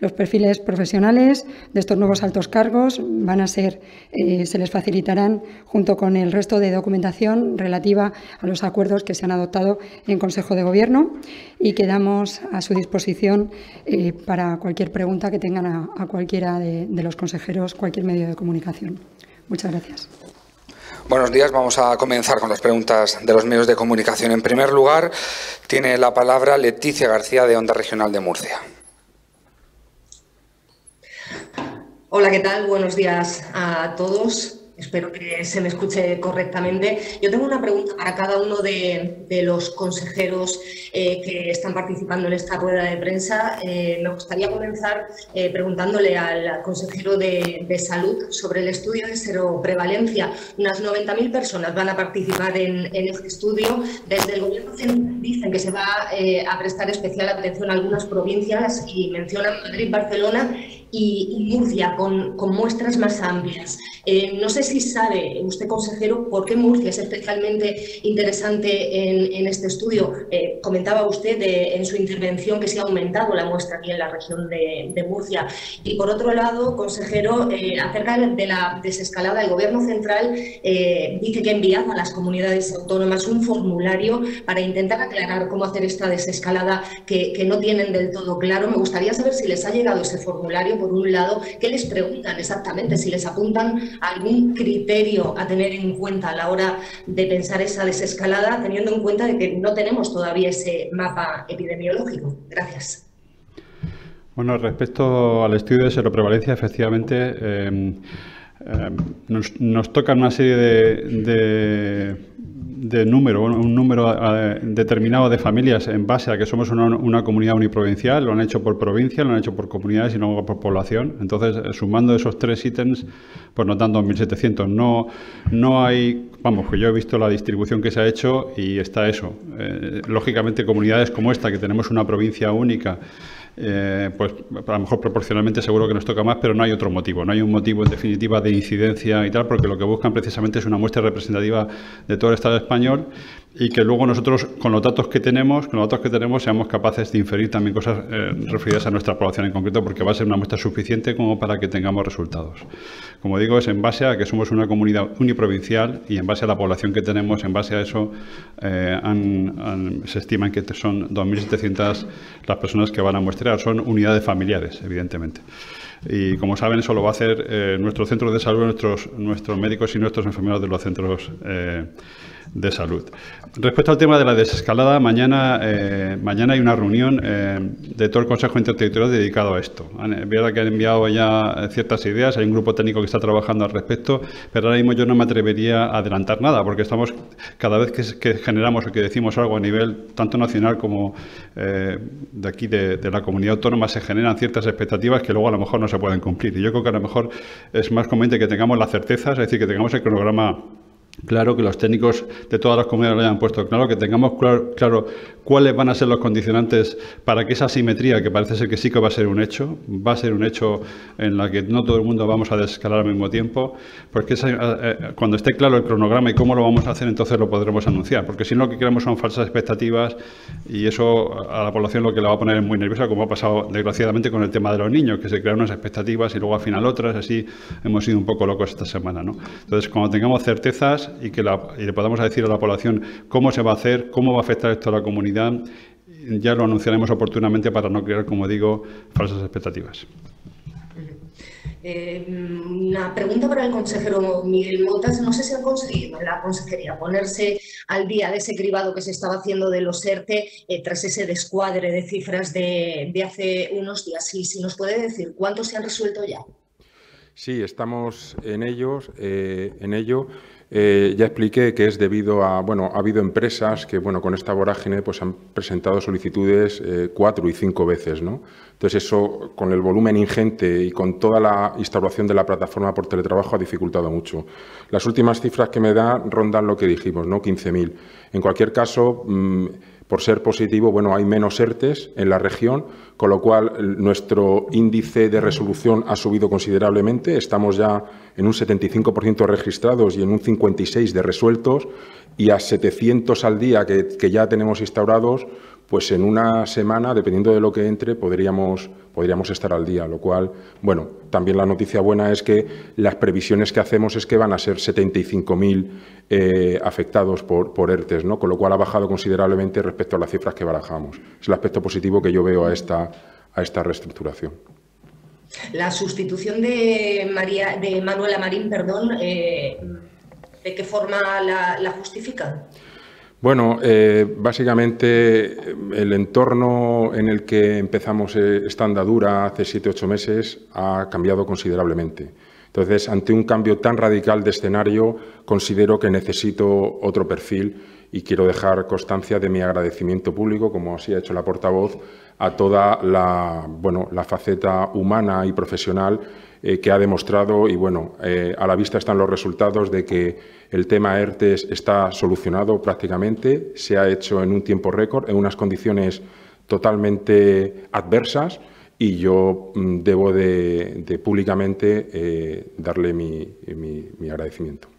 Los perfiles profesionales de estos nuevos altos cargos van a ser, eh, se les facilitarán junto con el resto de documentación relativa a los acuerdos que se han adoptado en Consejo de Gobierno y quedamos a su disposición eh, para cualquier pregunta que tengan a, cualquiera de, de los consejeros, cualquier medio de comunicación. Muchas gracias. Buenos días, vamos a comenzar con las preguntas de los medios de comunicación. En primer lugar, tiene la palabra Leticia García de Onda Regional de Murcia. Hola, ¿qué tal? Buenos días a todos. Espero que se me escuche correctamente. Yo tengo una pregunta para cada uno de, los consejeros eh, que están participando en esta rueda de prensa. Eh, me gustaría comenzar eh, preguntándole al consejero de, Salud sobre el estudio de seroprevalencia. Unas 90.000 personas van a participar en, este estudio. Desde el Gobierno dicen que se va a prestar especial atención a algunas provincias y mencionan Madrid, Barcelona y, Murcia con, muestras más amplias. Eh, no sé si sabe usted, consejero, por qué Murcia es especialmente interesante en, este estudio. Eh, comentaba usted en su intervención que se ha aumentado la muestra aquí en la región de, Murcia. Y por otro lado, consejero, eh, acerca de la desescalada, el Gobierno central dice que ha enviado a las comunidades autónomas un formulario para intentar aclarar cómo hacer esta desescalada que, que no tienen del todo claro. Me gustaría saber si les ha llegado ese formulario por un lado, ¿qué les preguntan exactamente? Si les apuntan algún criterio a tener en cuenta a la hora de pensar esa desescalada, teniendo en cuenta de que no tenemos todavía ese mapa epidemiológico. Gracias. Bueno, respecto al estudio de seroprevalencia, efectivamente, eh, eh, nos, tocan una serie de número, un número eh, determinado de familias en base a que somos una, comunidad uniprovincial, lo han hecho por provincia, lo han hecho por comunidades y luego por población. Entonces, eh, sumando esos tres ítems, pues nos dan 2.700. No, no hay, vamos, que yo he visto la distribución que se ha hecho y está eso. Eh, lógicamente, comunidades como esta, que tenemos una provincia única, eh, pues a lo mejor proporcionalmente seguro que nos toca más, pero no hay otro motivo. No hay un motivo en definitiva de incidencia y tal, porque lo que buscan precisamente es una muestra representativa de todo el Estado español y que luego nosotros, con los datos que tenemos, con los datos que tenemos, seamos capaces de inferir también cosas eh, referidas a nuestra población en concreto, porque va a ser una muestra suficiente como para que tengamos resultados. Como digo, es en base a que somos una comunidad uniprovincial y en base a la población que tenemos, en base a eso, eh, se estiman que son 2.700 las personas que van a muestrear. Son unidades familiares, evidentemente. Y como saben, eso lo va a hacer eh, nuestros centros de salud, nuestros, nuestros médicos y nuestros enfermeros de los centros eh, de salud. Respecto al tema de la desescalada, mañana, eh, mañana hay una reunión eh, de todo el Consejo Interterritorial dedicado a esto. Es verdad que han enviado ya ciertas ideas, hay un grupo técnico que está trabajando al respecto, pero ahora mismo yo no me atrevería a adelantar nada, porque estamos, cada vez que, generamos o que decimos algo a nivel tanto nacional como eh, de aquí de, de, la comunidad autónoma, se generan ciertas expectativas que luego a lo mejor no se pueden cumplir. Y yo creo que a lo mejor es más conveniente que tengamos la certeza, es decir, que tengamos el cronograma claro, que los técnicos de todas las comunidades lo hayan puesto claro, que tengamos claro, cuáles van a ser los condicionantes para que esa simetría, que parece ser que sí que va a ser un hecho, va a ser un hecho en la que no todo el mundo vamos a desescalar al mismo tiempo, porque eh, eh, cuando esté claro el cronograma y cómo lo vamos a hacer, entonces lo podremos anunciar, porque si no lo que queremos son falsas expectativas y eso a la población lo que la va a poner muy nerviosa, como ha pasado desgraciadamente con el tema de los niños, que se crean unas expectativas y luego al final otras, así hemos sido un poco locos esta semana. ¿no? Entonces, cuando tengamos certezas y que le podamos decir a la población cómo se va a hacer, cómo va a afectar esto a la comunidad, ya lo anunciaremos oportunamente para no crear, como digo, falsas expectativas. Eh, una pregunta para el consejero Miguel Motas. No sé si han conseguido en la consejería ponerse al día de ese cribado que se estaba haciendo de los ERTE eh, tras ese descuadre de cifras de, hace unos días. Y si nos puede decir cuántos se han resuelto ya. Sí, estamos en ellos, eh, en ello. Eh, ya expliqué que es debido a, bueno, ha habido empresas que, bueno, con esta vorágine, pues han presentado solicitudes eh, cuatro y cinco veces, ¿no? Entonces eso, con el volumen ingente y con toda la instauración de la plataforma por teletrabajo, ha dificultado mucho. Las últimas cifras que me da rondan lo que dijimos, ¿no? 15.000. En cualquier caso, mm, por ser positivo, bueno, hay menos ERTES en la región, con lo cual nuestro índice de resolución ha subido considerablemente. Estamos ya en un 75% registrados y en un 56% de resueltos y a 700 al día que ya tenemos instaurados, pues en una semana, dependiendo de lo que entre, podríamos, podríamos estar al día. Lo cual, bueno, también la noticia buena es que las previsiones que hacemos es que van a ser 75.000 eh, afectados por, por ERTES, ¿no? con lo cual ha bajado considerablemente respecto a las cifras que barajamos. Es el aspecto positivo que yo veo a esta, a esta reestructuración. La sustitución de, María, de Manuela Marín, perdón, eh, ¿de qué forma la, justifican? Bueno, eh, básicamente el entorno en el que empezamos esta andadura hace siete, ocho meses ha cambiado considerablemente. Entonces, ante un cambio tan radical de escenario, considero que necesito otro perfil y quiero dejar constancia de mi agradecimiento público, como así ha hecho la portavoz, a toda la, bueno, la faceta humana y profesional eh, que ha demostrado y bueno, eh, a la vista están los resultados de que el tema ERTES está solucionado prácticamente, se ha hecho en un tiempo récord, en unas condiciones totalmente adversas y yo mm, debo de, públicamente eh, darle mi agradecimiento.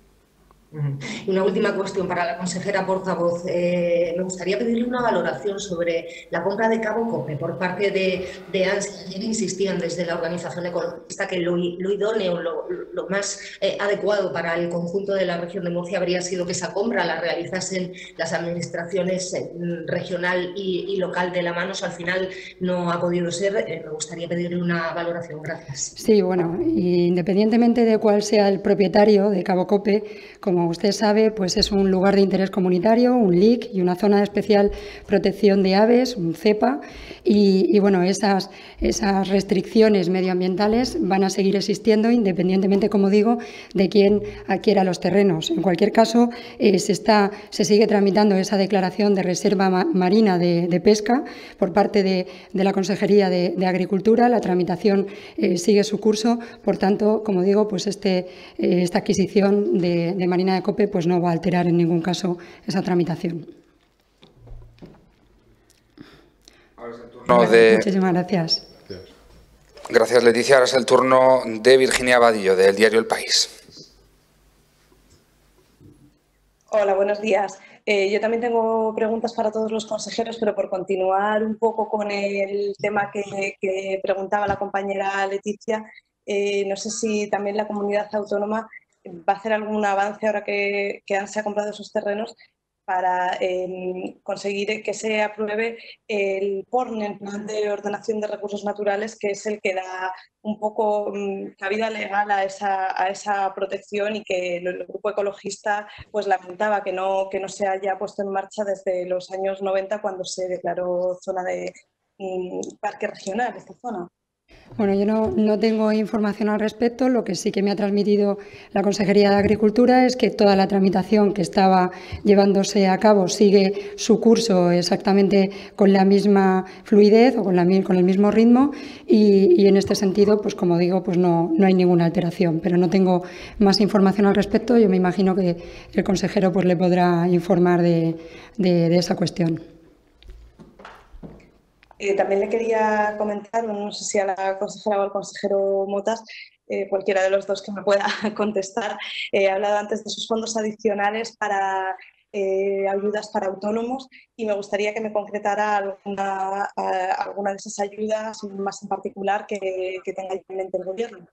Y una última cuestión para la consejera portavoz. Eh, me gustaría pedirle una valoración sobre la compra de Cabo Cope por parte de, de ANSI. Ayer insistían desde la organización ecologista que lo, idóneo, lo, más eh, adecuado para el conjunto de la región de Murcia habría sido que esa compra la realizasen las administraciones eh, regional y, local de la mano. al final no ha podido ser. me gustaría pedirle una valoración. Gracias. Sí, bueno, independientemente de cuál sea el propietario de Cabo Cope, como usted sabe, pues es un lugar de interés comunitario, un LIC y una zona de especial protección de aves, un CEPA, y, bueno, esas, esas restricciones medioambientales van a seguir existiendo independientemente, como digo, de quién adquiera los terrenos. En cualquier caso, eh, se, está, se sigue tramitando esa declaración de reserva marina de, pesca por parte de, la Consejería de, Agricultura. La tramitación eh, sigue su curso, por tanto, como digo, pues este, eh, esta adquisición de marina de COPE pues no va a alterar en ningún caso esa tramitación. Muchísimas gracias. Gracias, Leticia. Ahora es el turno de Virginia Badillo, del diario El País. Hola, buenos días. Eh, yo también tengo preguntas para todos los consejeros, pero por continuar un poco con el tema que, preguntaba la compañera Leticia, eh, no sé si también la comunidad autónoma va a hacer algún avance ahora que, que se ha comprado esos terrenos para em, conseguir que se apruebe el PORN, el Plan de Ordenación de Recursos Naturales, que es el que da un poco mm, cabida legal a esa, a esa protección y que el, grupo ecologista pues lamentaba que no, que no se haya puesto en marcha desde los años 90 cuando se declaró zona de mm, parque regional esta zona. Bueno, yo no, tengo información al respecto. Lo que sí que me ha transmitido la Consejería de Agricultura es que toda la tramitación que estaba llevándose a cabo sigue su curso exactamente con la misma fluidez o con, la, con el mismo ritmo y, en este sentido, pues como digo, pues no, no, hay ninguna alteración. Pero no tengo más información al respecto. Yo me imagino que el consejero pues, le podrá informar de esa cuestión. Eh, también le quería comentar, no sé si a la consejera o al consejero Motas, eh, cualquiera de los dos que me pueda [laughs] contestar, he hablado antes de esos fondos adicionales para eh, ayudas para autónomos y me gustaría que me concretara alguna, alguna de esas ayudas más en particular que, que tenga en mente el Gobierno.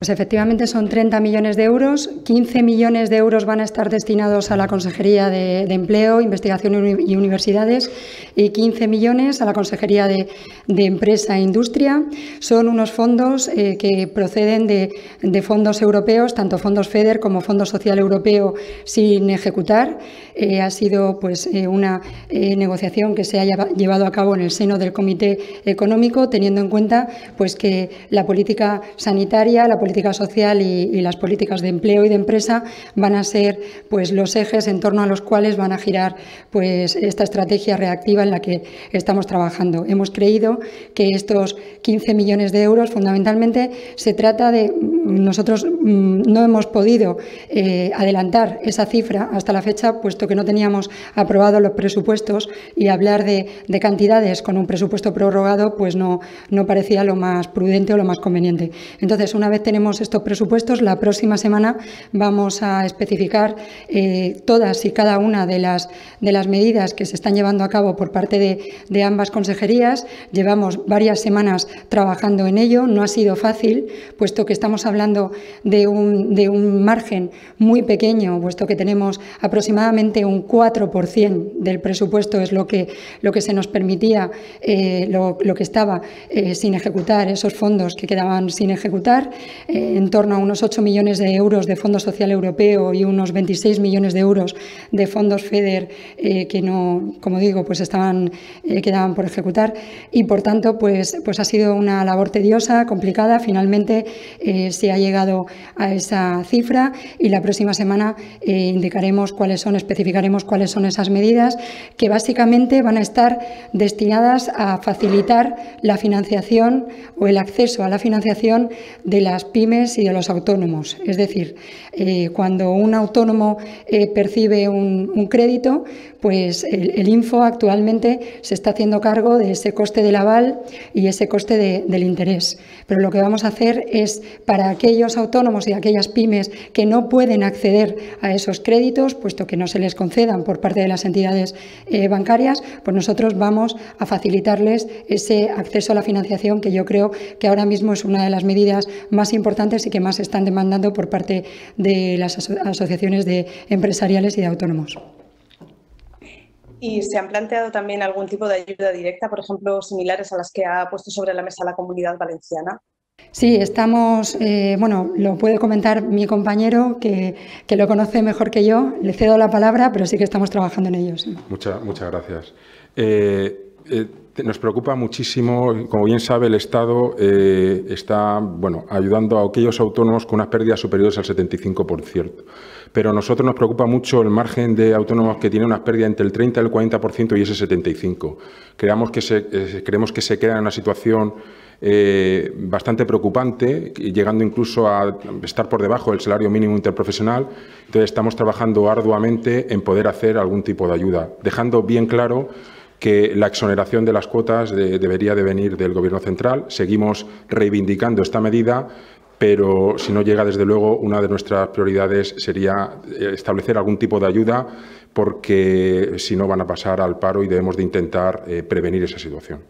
Pues efectivamente son 30 millones de euros, 15 millones de euros van a estar destinados a la Consejería de, Empleo, Investigación y Universidades y 15 millones a la Consejería de, Empresa e Industria. Son unos fondos eh, que proceden de, fondos europeos, tanto fondos FEDER como Fondo Social Europeo sin ejecutar. Eh, ha sido pues, eh, una negociación que se ha llevado a cabo en el seno del Comité Económico, teniendo en cuenta pues, que la política sanitaria, la política social y, las políticas de empleo y de empresa van a ser pues, los ejes en torno a los cuales van a girar pues, esta estrategia reactiva en la que estamos trabajando. Hemos creído que estos 15 millones de euros fundamentalmente se trata de, nosotros mm, no hemos podido eh, adelantar esa cifra hasta la fecha, puesto que no teníamos aprobado los presupuestos y hablar de, de cantidades con un presupuesto prorrogado pues no, no parecía lo más prudente o lo más conveniente. Entonces, una vez tenemos estos presupuestos, la próxima semana vamos a especificar eh, todas y cada una de las, de las medidas que se están llevando a cabo por parte de, ambas consejerías. Llevamos varias semanas trabajando en ello, no ha sido fácil, puesto que estamos hablando de un, de un margen muy pequeño, puesto que tenemos aproximadamente un 4% del presupuesto, es lo que, lo que se nos permitía, eh, lo, lo, que estaba eh, sin ejecutar, esos fondos que quedaban sin ejecutar. Eh, en torno a unos 8 millones de euros de Fondo Social Europeo y unos 26 millones de euros de fondos FEDER eh, que no, como digo, pues estaban, eh, quedaban por ejecutar y por tanto pues, pues ha sido una labor tediosa, complicada. Finalmente se ha llegado a esa cifra y la próxima semana indicaremos cuáles son, especificaremos cuáles son esas medidas que básicamente van a estar destinadas a facilitar la financiación o el acceso a la financiación de las pymes y de los autónomos. Es decir, eh, cuando un autónomo eh, percibe un, crédito, pues el, Info actualmente se está haciendo cargo de ese coste del aval y ese coste del interés. Pero lo que vamos a hacer es para aquellos autónomos y aquellas pymes que no pueden acceder a esos créditos, puesto que no se les concedan por parte de las entidades eh, bancarias, pues nosotros vamos a facilitarles ese acceso a la financiación que yo creo que ahora mismo es una de las medidas más importantes y que más están demandando por parte de las asociaciones de empresariales y de autónomos. ¿Y se han planteado también algún tipo de ayuda directa, por ejemplo, similares a las que ha puesto sobre la mesa la comunidad valenciana? Sí, estamos, eh, bueno, lo puede comentar mi compañero que, lo conoce mejor que yo. Le cedo la palabra, pero sí que estamos trabajando en ello. Muchas, muchas gracias. Eh, eh, nos preocupa muchísimo, como bien sabe, el Estado está bueno, ayudando a aquellos autónomos con unas pérdidas superiores al 75% pero a nosotros nos preocupa mucho el margen de autónomos que tiene unas pérdidas entre el 30 y el 40% y ese 75%. Creamos que se, eh, creemos que se queda en una situación eh, bastante preocupante, llegando incluso a estar por debajo del salario mínimo interprofesional. Entonces, estamos trabajando arduamente en poder hacer algún tipo de ayuda, dejando bien claro que la exoneración de las cuotas debería de venir del Gobierno central. Seguimos reivindicando esta medida, pero si no llega, desde luego, una de nuestras prioridades sería eh, establecer algún tipo de ayuda porque si no van a pasar al paro y debemos de intentar eh, prevenir esa situación.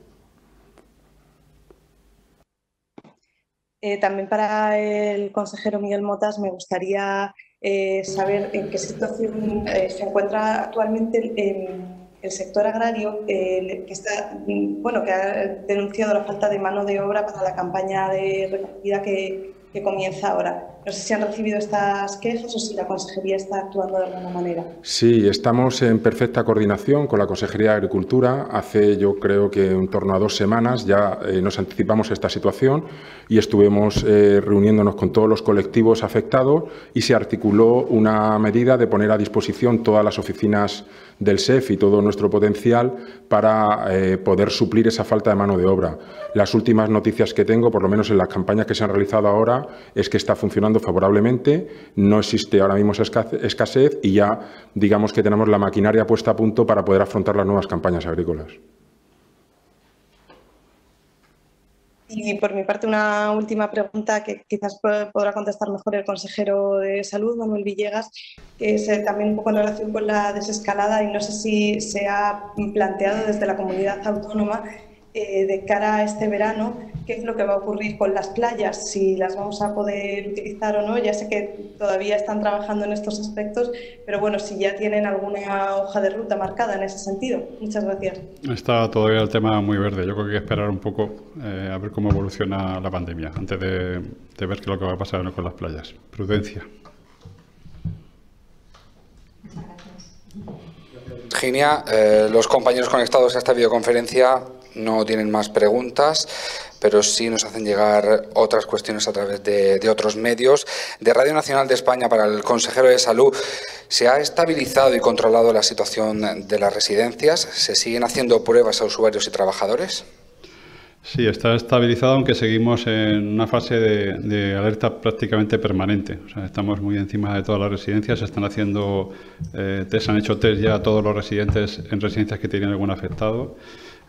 Eh, también para el consejero Miguel Motas me gustaría saber en qué situación se encuentra actualmente el sector agrario que, está, bueno, que ha denunciado la falta de mano de obra para la campaña de recogida que, que comienza ahora. No sé si han recibido estas quejas o si la Consejería está actuando de alguna manera. Sí, estamos en perfecta coordinación con la Consejería de Agricultura. Hace yo creo que en torno a dos semanas ya eh, nos anticipamos a esta situación y estuvimos eh, reuniéndonos con todos los colectivos afectados y se articuló una medida de poner a disposición todas las oficinas del SEF y todo nuestro potencial para eh, poder suplir esa falta de mano de obra. Las últimas noticias que tengo, por lo menos en las campañas que se han realizado ahora, es que está funcionando favorablemente, no existe ahora mismo escasez y ya digamos que tenemos la maquinaria puesta a punto para poder afrontar las nuevas campañas agrícolas. Y por mi parte, una última pregunta que quizás podrá contestar mejor el consejero de Salud, Manuel Villegas, que es eh, también un poco en relación con la desescalada y no sé si se ha planteado desde la comunidad autónoma eh, de cara a este verano, qué es lo que va a ocurrir con las playas, si las vamos a poder utilizar o no. Ya sé que todavía están trabajando en estos aspectos, pero bueno, si ya tienen alguna hoja de ruta marcada en ese sentido. Muchas gracias. Está todavía el tema muy verde. Yo creo que hay que esperar un poco eh, a ver cómo evoluciona la pandemia antes de, ver qué es lo que va a pasar con las playas. Prudencia. Virginia, eh, los compañeros conectados a esta videoconferencia no tienen más preguntas, pero sí nos hacen llegar otras cuestiones a través de, otros medios. De Radio Nacional de España para el consejero de Salud, ¿se ha estabilizado y controlado la situación de las residencias? ¿Se siguen haciendo pruebas a usuarios y trabajadores? Sí, está estabilizado, aunque seguimos en una fase de, alerta prácticamente permanente. estamos muy encima de todas las residencias, se están haciendo eh, han hecho test ya a todos los residentes en residencias que tienen algún afectado.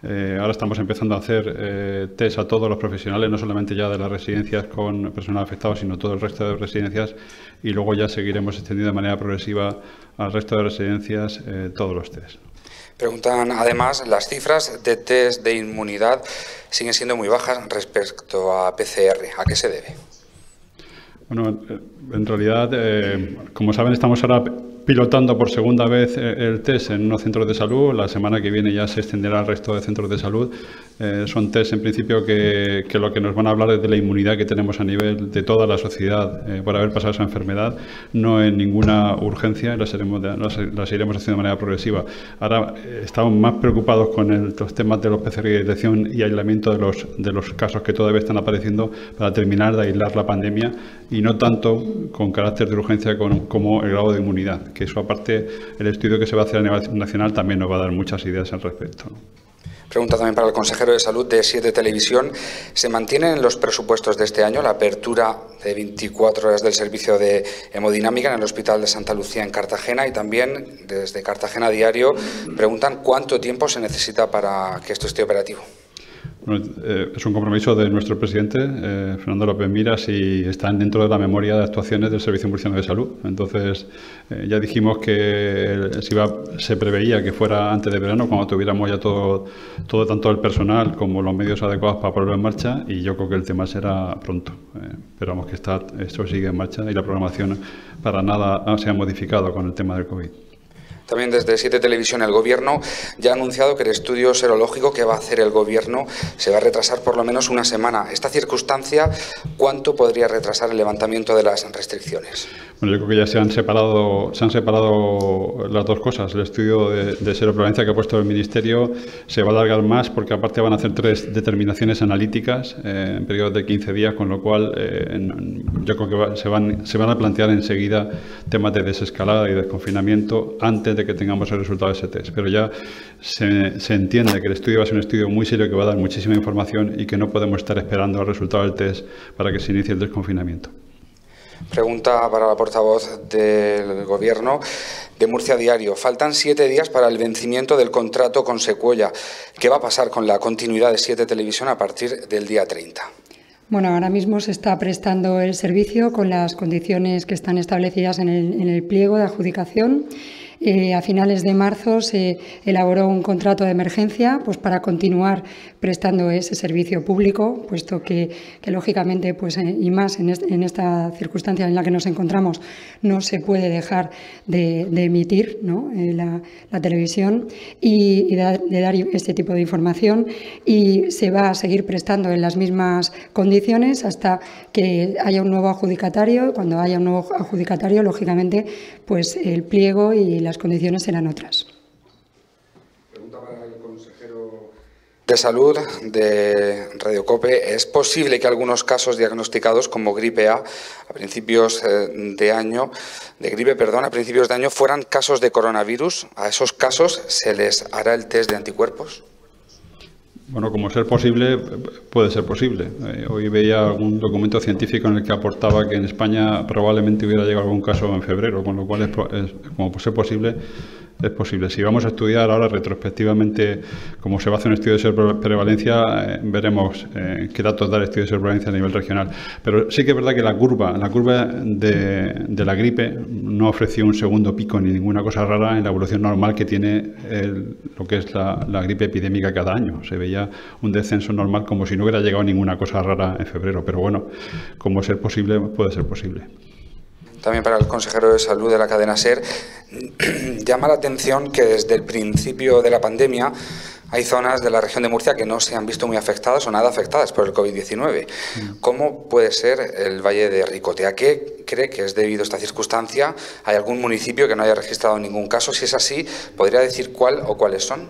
Eh, ahora estamos empezando a hacer eh, test a todos los profesionales, no solamente ya de las residencias con personal afectado, sino todo el resto de residencias y luego ya seguiremos extendiendo de manera progresiva al resto de residencias eh, todos los test. Preguntan además, las cifras de test de inmunidad siguen siendo muy bajas respecto a PCR. ¿A qué se debe? Bueno, en realidad, como saben, estamos ahora pilotando por segunda vez eh, el test en unos centros de salud. La semana que viene ya se extenderá al resto de centros de salud. Eh, son test en principio que, lo que nos van a hablar es de la inmunidad que tenemos a nivel de toda la sociedad eh, por haber pasado esa enfermedad. No en ninguna urgencia, las, iremos, las, iremos haciendo de manera progresiva. Ahora estamos más preocupados con los temas de los PCR y detección y aislamiento de los, de los casos que todavía están apareciendo para terminar de aislar la pandemia y no tanto con carácter de urgencia como el grado de inmunidad que eso aparte el estudio que se va a hacer a nivel nacional también nos va a dar muchas ideas al respecto. Pregunta también para el consejero de Salud de Siete Televisión. ¿Se mantiene en los presupuestos de este año la apertura de 24 horas del servicio de hemodinámica en el Hospital de Santa Lucía en Cartagena? Y también desde Cartagena Diario preguntan cuánto tiempo se necesita para que esto esté operativo. Eh, es un compromiso de nuestro presidente, eh, Fernando López Miras, y están dentro de la memoria de actuaciones del Servicio Murciano de Salud. Entonces, eh, ya dijimos que se, se preveía que fuera antes de verano, cuando tuviéramos ya todo, todo, tanto el personal como los medios adecuados para ponerlo en marcha, y yo creo que el tema será pronto. esperamos que está, esto sigue en marcha y la programación para nada se ha modificado con el tema del COVID. También desde Siete Televisión el Gobierno ya ha anunciado que el estudio serológico que va a hacer el Gobierno se va a retrasar por lo menos una semana. Esta circunstancia, ¿cuánto podría retrasar el levantamiento de las restricciones? Bueno, yo creo que ya se han separado, se han separado las dos cosas. El estudio de, de que ha puesto el Ministerio se va a alargar más porque aparte van a hacer tres determinaciones analíticas eh, en periodos de 15 días, con lo cual eh, yo creo que se, van, se van a plantear enseguida temas de desescalada y desconfinamiento antes de que tengamos el resultado de ese test. Pero ya se, se entiende que el estudio va a ser un estudio muy serio que va a dar muchísima información y que no podemos estar esperando el resultado del test para que se inicie el desconfinamiento. Pregunta para la portavoz del Gobierno de Murcia Diario. Faltan siete días para el vencimiento del contrato con Secuoya. ¿Qué va a pasar con la continuidad de Siete Televisión a partir del día 30? Bueno, ahora mismo se está prestando el servicio con las condiciones que están establecidas en el, pliego de adjudicación. Eh, a finales de marzo se elaboró un contrato de emergencia pues, para continuar prestando ese servicio público, puesto que, lógicamente, pues, eh, y más en, esta circunstancia en la que nos encontramos, no se puede dejar de, emitir eh, la, televisión y, de, de, dar este tipo de información y se va a seguir prestando en las mismas condiciones hasta que haya un nuevo adjudicatario. Cuando haya un nuevo adjudicatario, lógicamente, pues el pliego y las condiciones serán otras. De salud de Radiocope, ¿es posible que algunos casos diagnosticados como gripe A a principios eh, de año, de gripe, perdón, a principios de año fueran casos de coronavirus? ¿A esos casos se les hará el test de anticuerpos? Bueno, como ser posible, puede ser posible. Eh, hoy veía algún documento científico en el que aportaba que en España probablemente hubiera llegado algún caso en febrero, con lo cual es, es como ser posible es posible. Si vamos a estudiar ahora retrospectivamente cómo se va a hacer un estudio de prevalencia, eh, veremos eh, qué datos da el estudio de prevalencia a nivel regional. Pero sí que es verdad que la curva, la curva de, la gripe no ofreció un segundo pico ni ninguna cosa rara en la evolución normal que tiene lo que es la, la, gripe epidémica cada año. Se veía un descenso normal como si no hubiera llegado ninguna cosa rara en febrero. Pero bueno, como ser posible, puede ser posible también para el consejero de salud de la cadena SER, [clears throat] llama la atención que desde el principio de la pandemia hay zonas de la región de Murcia que no se han visto muy afectadas o nada afectadas por el COVID-19. Mm. ¿Cómo puede ser el Valle de Ricote? ¿A qué cree que es debido a esta circunstancia? ¿Hay algún municipio que no haya registrado ningún caso? Si es así, ¿podría decir cuál o cuáles son?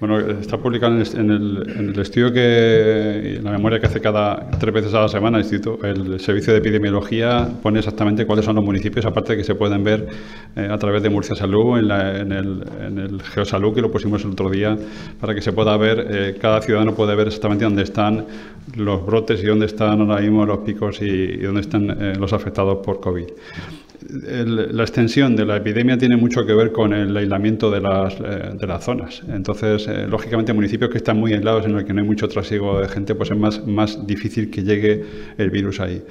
Bueno, está publicado en el, estudio que, en la memoria que hace cada tres veces a la semana el Instituto, el Servicio de Epidemiología pone exactamente cuáles son los municipios, aparte que se pueden ver eh, a través de Murcia Salud, en, el, Geosalud, que lo pusimos el otro día, para que se pueda ver, eh, cada ciudadano puede ver exactamente dónde están los brotes y dónde están ahora mismo los picos y, dónde están eh, los afectados por COVID la extensión de la epidemia tiene mucho que ver con el aislamiento de las, eh, de las zonas. Entonces, eh, lógicamente, municipios que están muy aislados, en los que no hay mucho trasiego de gente, pues es más, más difícil que llegue el virus ahí.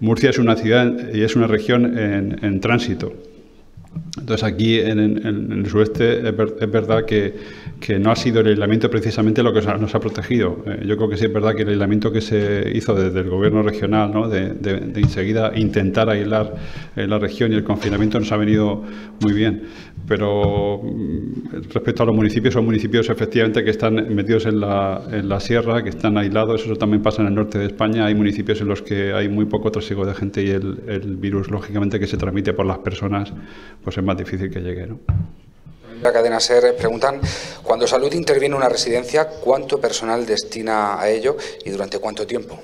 Murcia es una ciudad y es una región en, en tránsito. Entonces aquí en, el sureste es, verdad que, no ha sido el aislamiento precisamente lo que nos ha protegido. Eh, yo creo que sí es verdad que el aislamiento que se hizo desde el gobierno regional, ¿no? de, enseguida intentar aislar eh, la región y el confinamiento nos ha venido muy bien. Pero mm, respecto a los municipios, son municipios efectivamente que están metidos en la, en la sierra, que están aislados. Eso también pasa en el norte de España. Hay municipios en los que hay muy poco trasiego de gente y el, el virus, lógicamente, que se transmite por las personas, pues es más difícil que llegue. ¿no? La cadena SER preguntan, cuando Salud interviene en una residencia, ¿cuánto personal destina a ello y durante cuánto tiempo?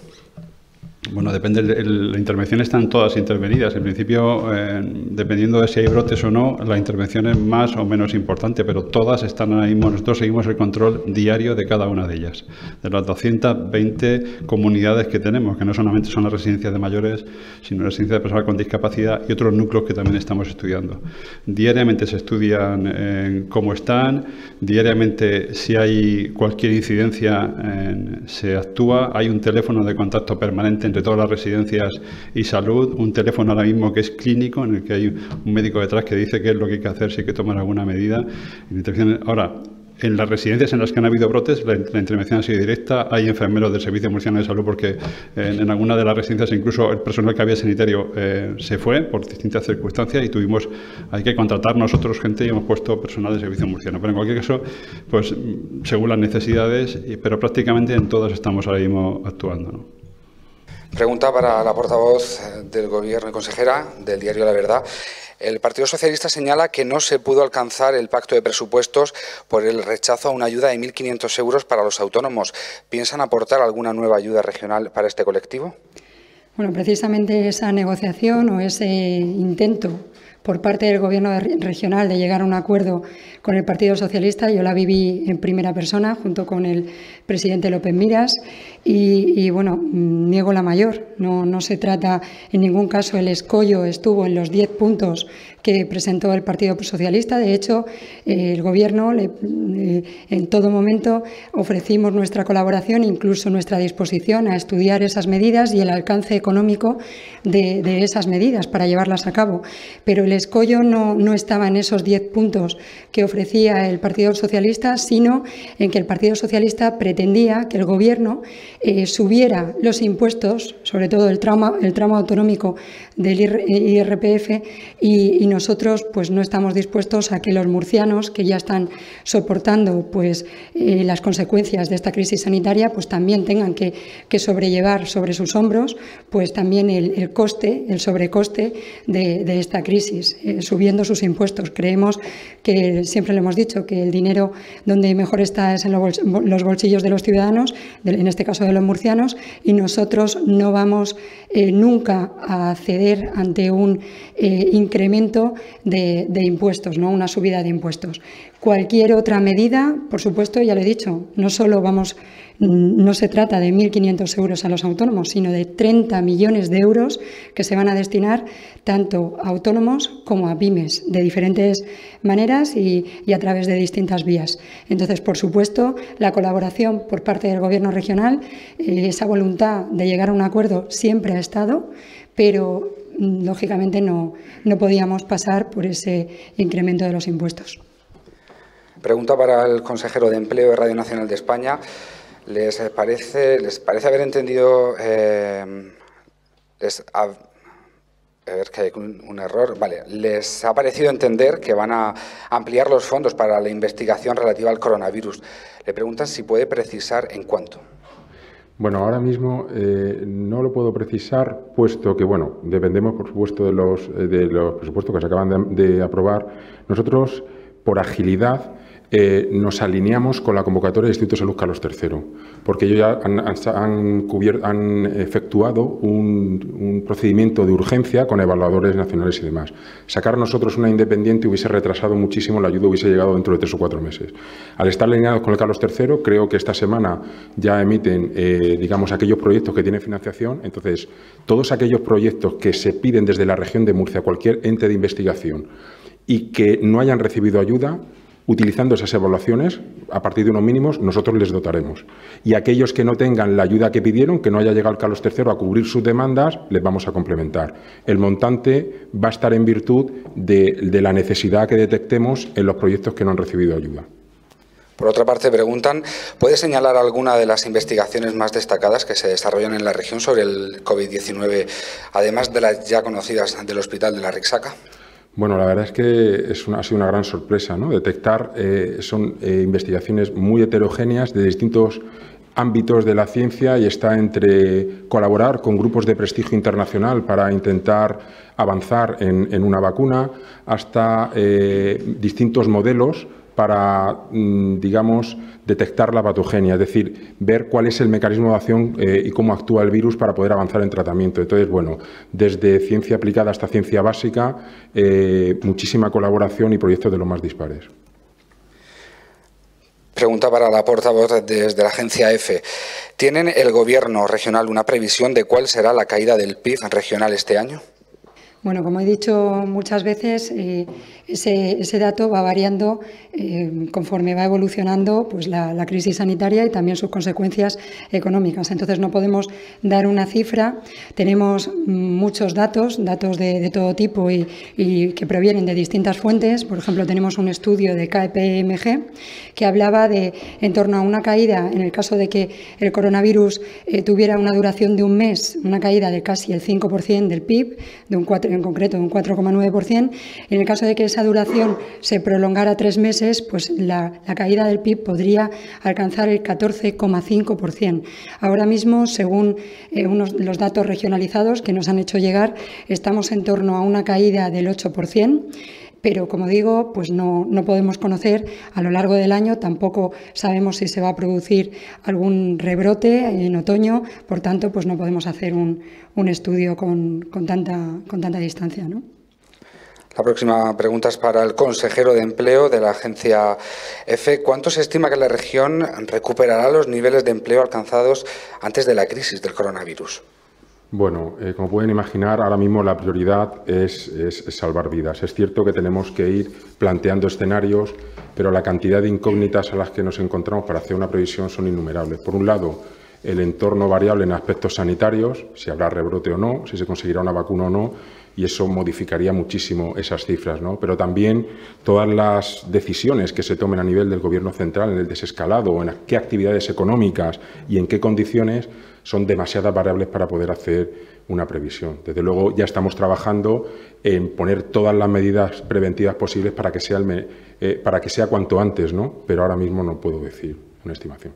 Bueno, depende, la intervención están todas intervenidas. En principio, eh, dependiendo de si hay brotes o no, la intervención es más o menos importante, pero todas están ahí mismo. Nosotros seguimos el control diario de cada una de ellas, de las 220 comunidades que tenemos, que no solamente son las residencias de mayores, sino residencias de personas con discapacidad y otros núcleos que también estamos estudiando. Diariamente se estudian eh, cómo están, diariamente si hay cualquier incidencia se actúa, hay un teléfono de contacto permanente entre todas las residencias y salud, un teléfono ahora mismo que es clínico, en el que hay un médico detrás que dice qué es lo que hay que hacer, si hay que tomar alguna medida. Ahora, en las residencias en las que han habido brotes, la, intervención ha sido directa. Hay enfermeros del Servicio Murciano de Salud porque en, en alguna de las residencias incluso el personal que había sanitario eh, se fue por distintas circunstancias y tuvimos, hay que contratar nosotros gente y hemos puesto personal del Servicio Murciano. Pero en cualquier caso, pues según las necesidades, pero prácticamente en todas estamos ahora mismo actuando. ¿no? Pregunta para la portavoz del Gobierno y consejera del diario La Verdad. El Partido Socialista señala que no se pudo alcanzar el pacto de presupuestos por el rechazo a una ayuda de 1.500 euros para los autónomos. ¿Piensan aportar alguna nueva ayuda regional para este colectivo? Bueno, precisamente esa negociación o ese intento por parte del Gobierno regional de llegar a un acuerdo con el Partido Socialista. Yo la viví en primera persona junto con el presidente López Miras y, bueno, niego la mayor. No, no se trata en ningún caso, el escollo estuvo en los 10 puntos que presentó el Partido Socialista. De hecho, el Gobierno eh, en todo momento ofrecimos nuestra colaboración, incluso nuestra disposición a estudiar esas medidas y el alcance económico de, esas medidas para llevarlas a cabo. Pero el escollo no, no estaba en esos diez puntos que ofrecía el Partido Socialista, sino en que el Partido Socialista pretendía que el Gobierno eh, subiera los impuestos, sobre todo el tramo, autonómico del IRPF, y, y nosotros pues, no estamos dispuestos a que los murcianos, que ya están soportando pues, eh, las consecuencias de esta crisis sanitaria, pues también tengan que, sobrellevar sobre sus hombros pues, también el, coste, el sobrecoste de, esta crisis, eh, subiendo sus impuestos. Creemos que, siempre le hemos dicho, que el dinero donde mejor está es en los bolsillos de los ciudadanos, en este caso de los murcianos, y nosotros no vamos eh, nunca a ceder ante un incremento de, impuestos, ¿no? una subida de impuestos. Cualquier otra medida, por supuesto, ya lo he dicho, no solo vamos, no se trata de 1.500 euros a los autónomos, sino de 30 millones de euros que se van a destinar tanto a autónomos como a pymes, de diferentes maneras y, a través de distintas vías. Entonces, por supuesto, la colaboración por parte del Gobierno regional, eh, esa voluntad de llegar a un acuerdo siempre ha estado, pero lógicamente no, no podíamos pasar por ese incremento de los impuestos. Pregunta para el consejero de Empleo de Radio Nacional de España. ¿Les parece, les parece haber entendido, eh, a, ver que hay un, error, vale, les ha parecido entender que van a ampliar los fondos para la investigación relativa al coronavirus? Le preguntan si puede precisar en cuánto. Bueno, ahora mismo eh, no lo puedo precisar, puesto que, bueno, dependemos, por supuesto, de los, eh, de los presupuestos que se acaban de aprobar. Nosotros, por agilidad, eh, nos alineamos con la convocatoria del Instituto de Salud Carlos III, porque ellos ya han, efectuado un, procedimiento de urgencia con evaluadores nacionales y demás. Sacar nosotros una independiente hubiese retrasado muchísimo, la ayuda hubiese llegado dentro de tres o cuatro meses. Al estar alineados con el Carlos III, creo que esta semana ya emiten, eh, digamos, aquellos proyectos que tienen financiación. Entonces, todos aquellos proyectos que se piden desde la región de Murcia, cualquier ente de investigación, y que no hayan recibido ayuda, Utilizando esas evaluaciones, a partir de unos mínimos, nosotros les dotaremos. Y aquellos que no tengan la ayuda que pidieron, que no haya llegado el Carlos III a cubrir sus demandas, les vamos a complementar. El montante va a estar en virtud de, la necesidad que detectemos en los proyectos que no han recibido ayuda. Por otra parte, preguntan, ¿puede señalar alguna de las investigaciones más destacadas que se desarrollan en la región sobre el COVID-19, además de las ya conocidas del Hospital de la Rixaca? Bueno, la verdad es que ha sido una gran sorpresa. Detectar, eh, son eh, investigaciones muy heterogéneas de distintos ámbitos de la ciencia y está entre colaborar con grupos de prestigio internacional para intentar avanzar en, una vacuna, hasta eh, distintos modelos para, mm, digamos, detectar la patogenia, es decir, ver cuál es el mecanismo de acción eh, y cómo actúa el virus para poder avanzar en tratamiento. Entonces, bueno, desde ciencia aplicada hasta ciencia básica, eh, muchísima colaboración y proyectos de los más dispares. Pregunta para la portavoz desde la agencia EFE. ¿Tienen el Gobierno regional una previsión de cuál será la caída del PIB regional este año? Bueno, como he dicho muchas veces, eh, ese, dato va variando eh, conforme va evolucionando pues, la, crisis sanitaria y también sus consecuencias económicas. Entonces, no podemos dar una cifra. Tenemos muchos datos, datos de, todo tipo y, que provienen de distintas fuentes. Por ejemplo, tenemos un estudio de KPMG que hablaba de en torno a una caída, en el caso de que el coronavirus eh, tuviera una duración de un mes, una caída de casi el 5% del PIB, de un 4, en concreto un 4,9%. En el caso de que esa duración se prolongara tres meses, pues la, caída del PIB podría alcanzar el 14,5%. Ahora mismo, según eh, los datos regionalizados que nos han hecho llegar, estamos en torno a una caída del 8% pero como digo, pues no, no, podemos conocer a lo largo del año, tampoco sabemos si se va a producir algún rebrote en otoño, por tanto, pues no podemos hacer un, un estudio con, con, tanta, con tanta distancia. ¿no? La próxima pregunta es para el consejero de empleo de la agencia EFE. ¿Cuánto se estima que la región recuperará los niveles de empleo alcanzados antes de la crisis del coronavirus? Bueno, eh, como pueden imaginar, ahora mismo la prioridad es, salvar vidas. Es cierto que tenemos que ir planteando escenarios, pero la cantidad de incógnitas a las que nos encontramos para hacer una previsión son innumerables. Por un lado, el entorno variable en aspectos sanitarios, si habrá rebrote o no, si se conseguirá una vacuna o no, y eso modificaría muchísimo esas cifras. ¿no? Pero también todas las decisiones que se tomen a nivel del Gobierno central en el desescalado en qué actividades económicas y en qué condiciones son demasiadas variables para poder hacer una previsión. Desde luego ya estamos trabajando en poner todas las medidas preventivas posibles para que sea, eh, para que sea cuanto antes, ¿no? pero ahora mismo no puedo decir una estimación.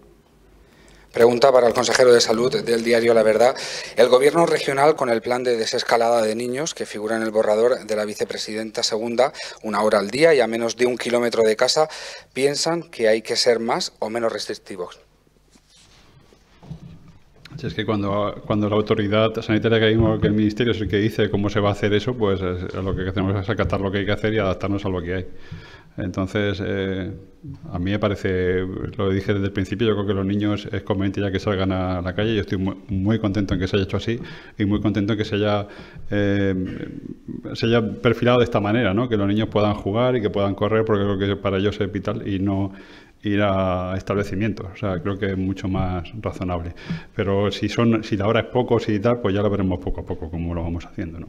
Pregunta para el consejero de Salud del diario La Verdad. El Gobierno regional, con el plan de desescalada de niños que figura en el borrador de la vicepresidenta segunda, una hora al día y a menos de un kilómetro de casa, piensan que hay que ser más o menos restrictivos es que cuando, cuando la autoridad sanitaria que, hay, que el ministerio es el que dice cómo se va a hacer eso, pues lo que hacemos es acatar lo que hay que hacer y adaptarnos a lo que hay. Entonces, eh, a mí me parece, lo dije desde el principio, yo creo que los niños es conveniente ya que salgan a la calle. Yo estoy muy, contento en que se haya hecho así y muy contento en que se haya, eh, se haya perfilado de esta manera, ¿no? que los niños puedan jugar y que puedan correr, porque creo que para ellos es vital y no ir a establecimientos. O sea, creo que es mucho más razonable. Pero si son, si la hora es poco, si tal, pues ya lo veremos poco a poco cómo lo vamos haciendo, ¿no?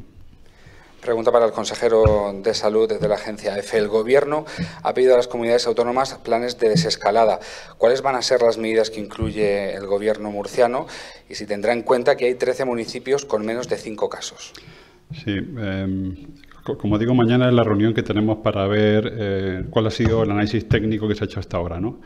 Pregunta para el consejero de salud de la agencia EFE. El Gobierno ha pedido a las comunidades autónomas planes de desescalada. ¿Cuáles van a ser las medidas que incluye el Gobierno murciano y si tendrá en cuenta que hay 13 municipios con menos de 5 casos? Sí, eh, como digo, mañana es la reunión que tenemos para ver eh, cuál ha sido el análisis técnico que se ha hecho hasta ahora. ¿no?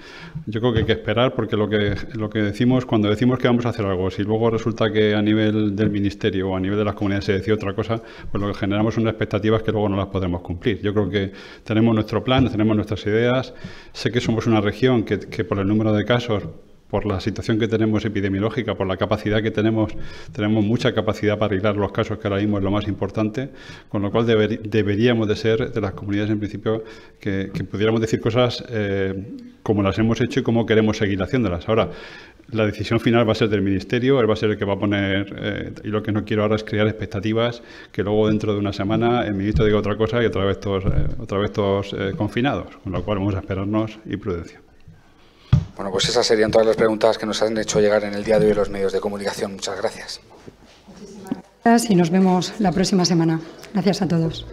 Yo creo que hay que esperar porque lo que, lo que decimos, cuando decimos que vamos a hacer algo, si luego resulta que a nivel del Ministerio o a nivel de las comunidades se decide otra cosa, pues lo que generamos son expectativas que luego no las podremos cumplir. Yo creo que tenemos nuestro plan, tenemos nuestras ideas. Sé que somos una región que, que por el número de casos por la situación que tenemos epidemiológica, por la capacidad que tenemos, tenemos mucha capacidad para arreglar los casos, que ahora mismo es lo más importante, con lo cual deberíamos de ser de las comunidades en principio que, pudiéramos decir cosas eh, como las hemos hecho y cómo queremos seguir haciéndolas. Ahora, la decisión final va a ser del Ministerio, él va a ser el que va a poner, eh, y lo que no quiero ahora es crear expectativas que luego dentro de una semana el ministro diga otra cosa y otra vez todos, eh, otra vez todos confinados, con lo cual vamos a esperarnos y prudencia. Bueno, pues esas serían todas las preguntas que nos han hecho llegar en el día de hoy los medios de comunicación. Muchas gracias. Muchísimas gracias y nos vemos la próxima semana. Gracias a todos.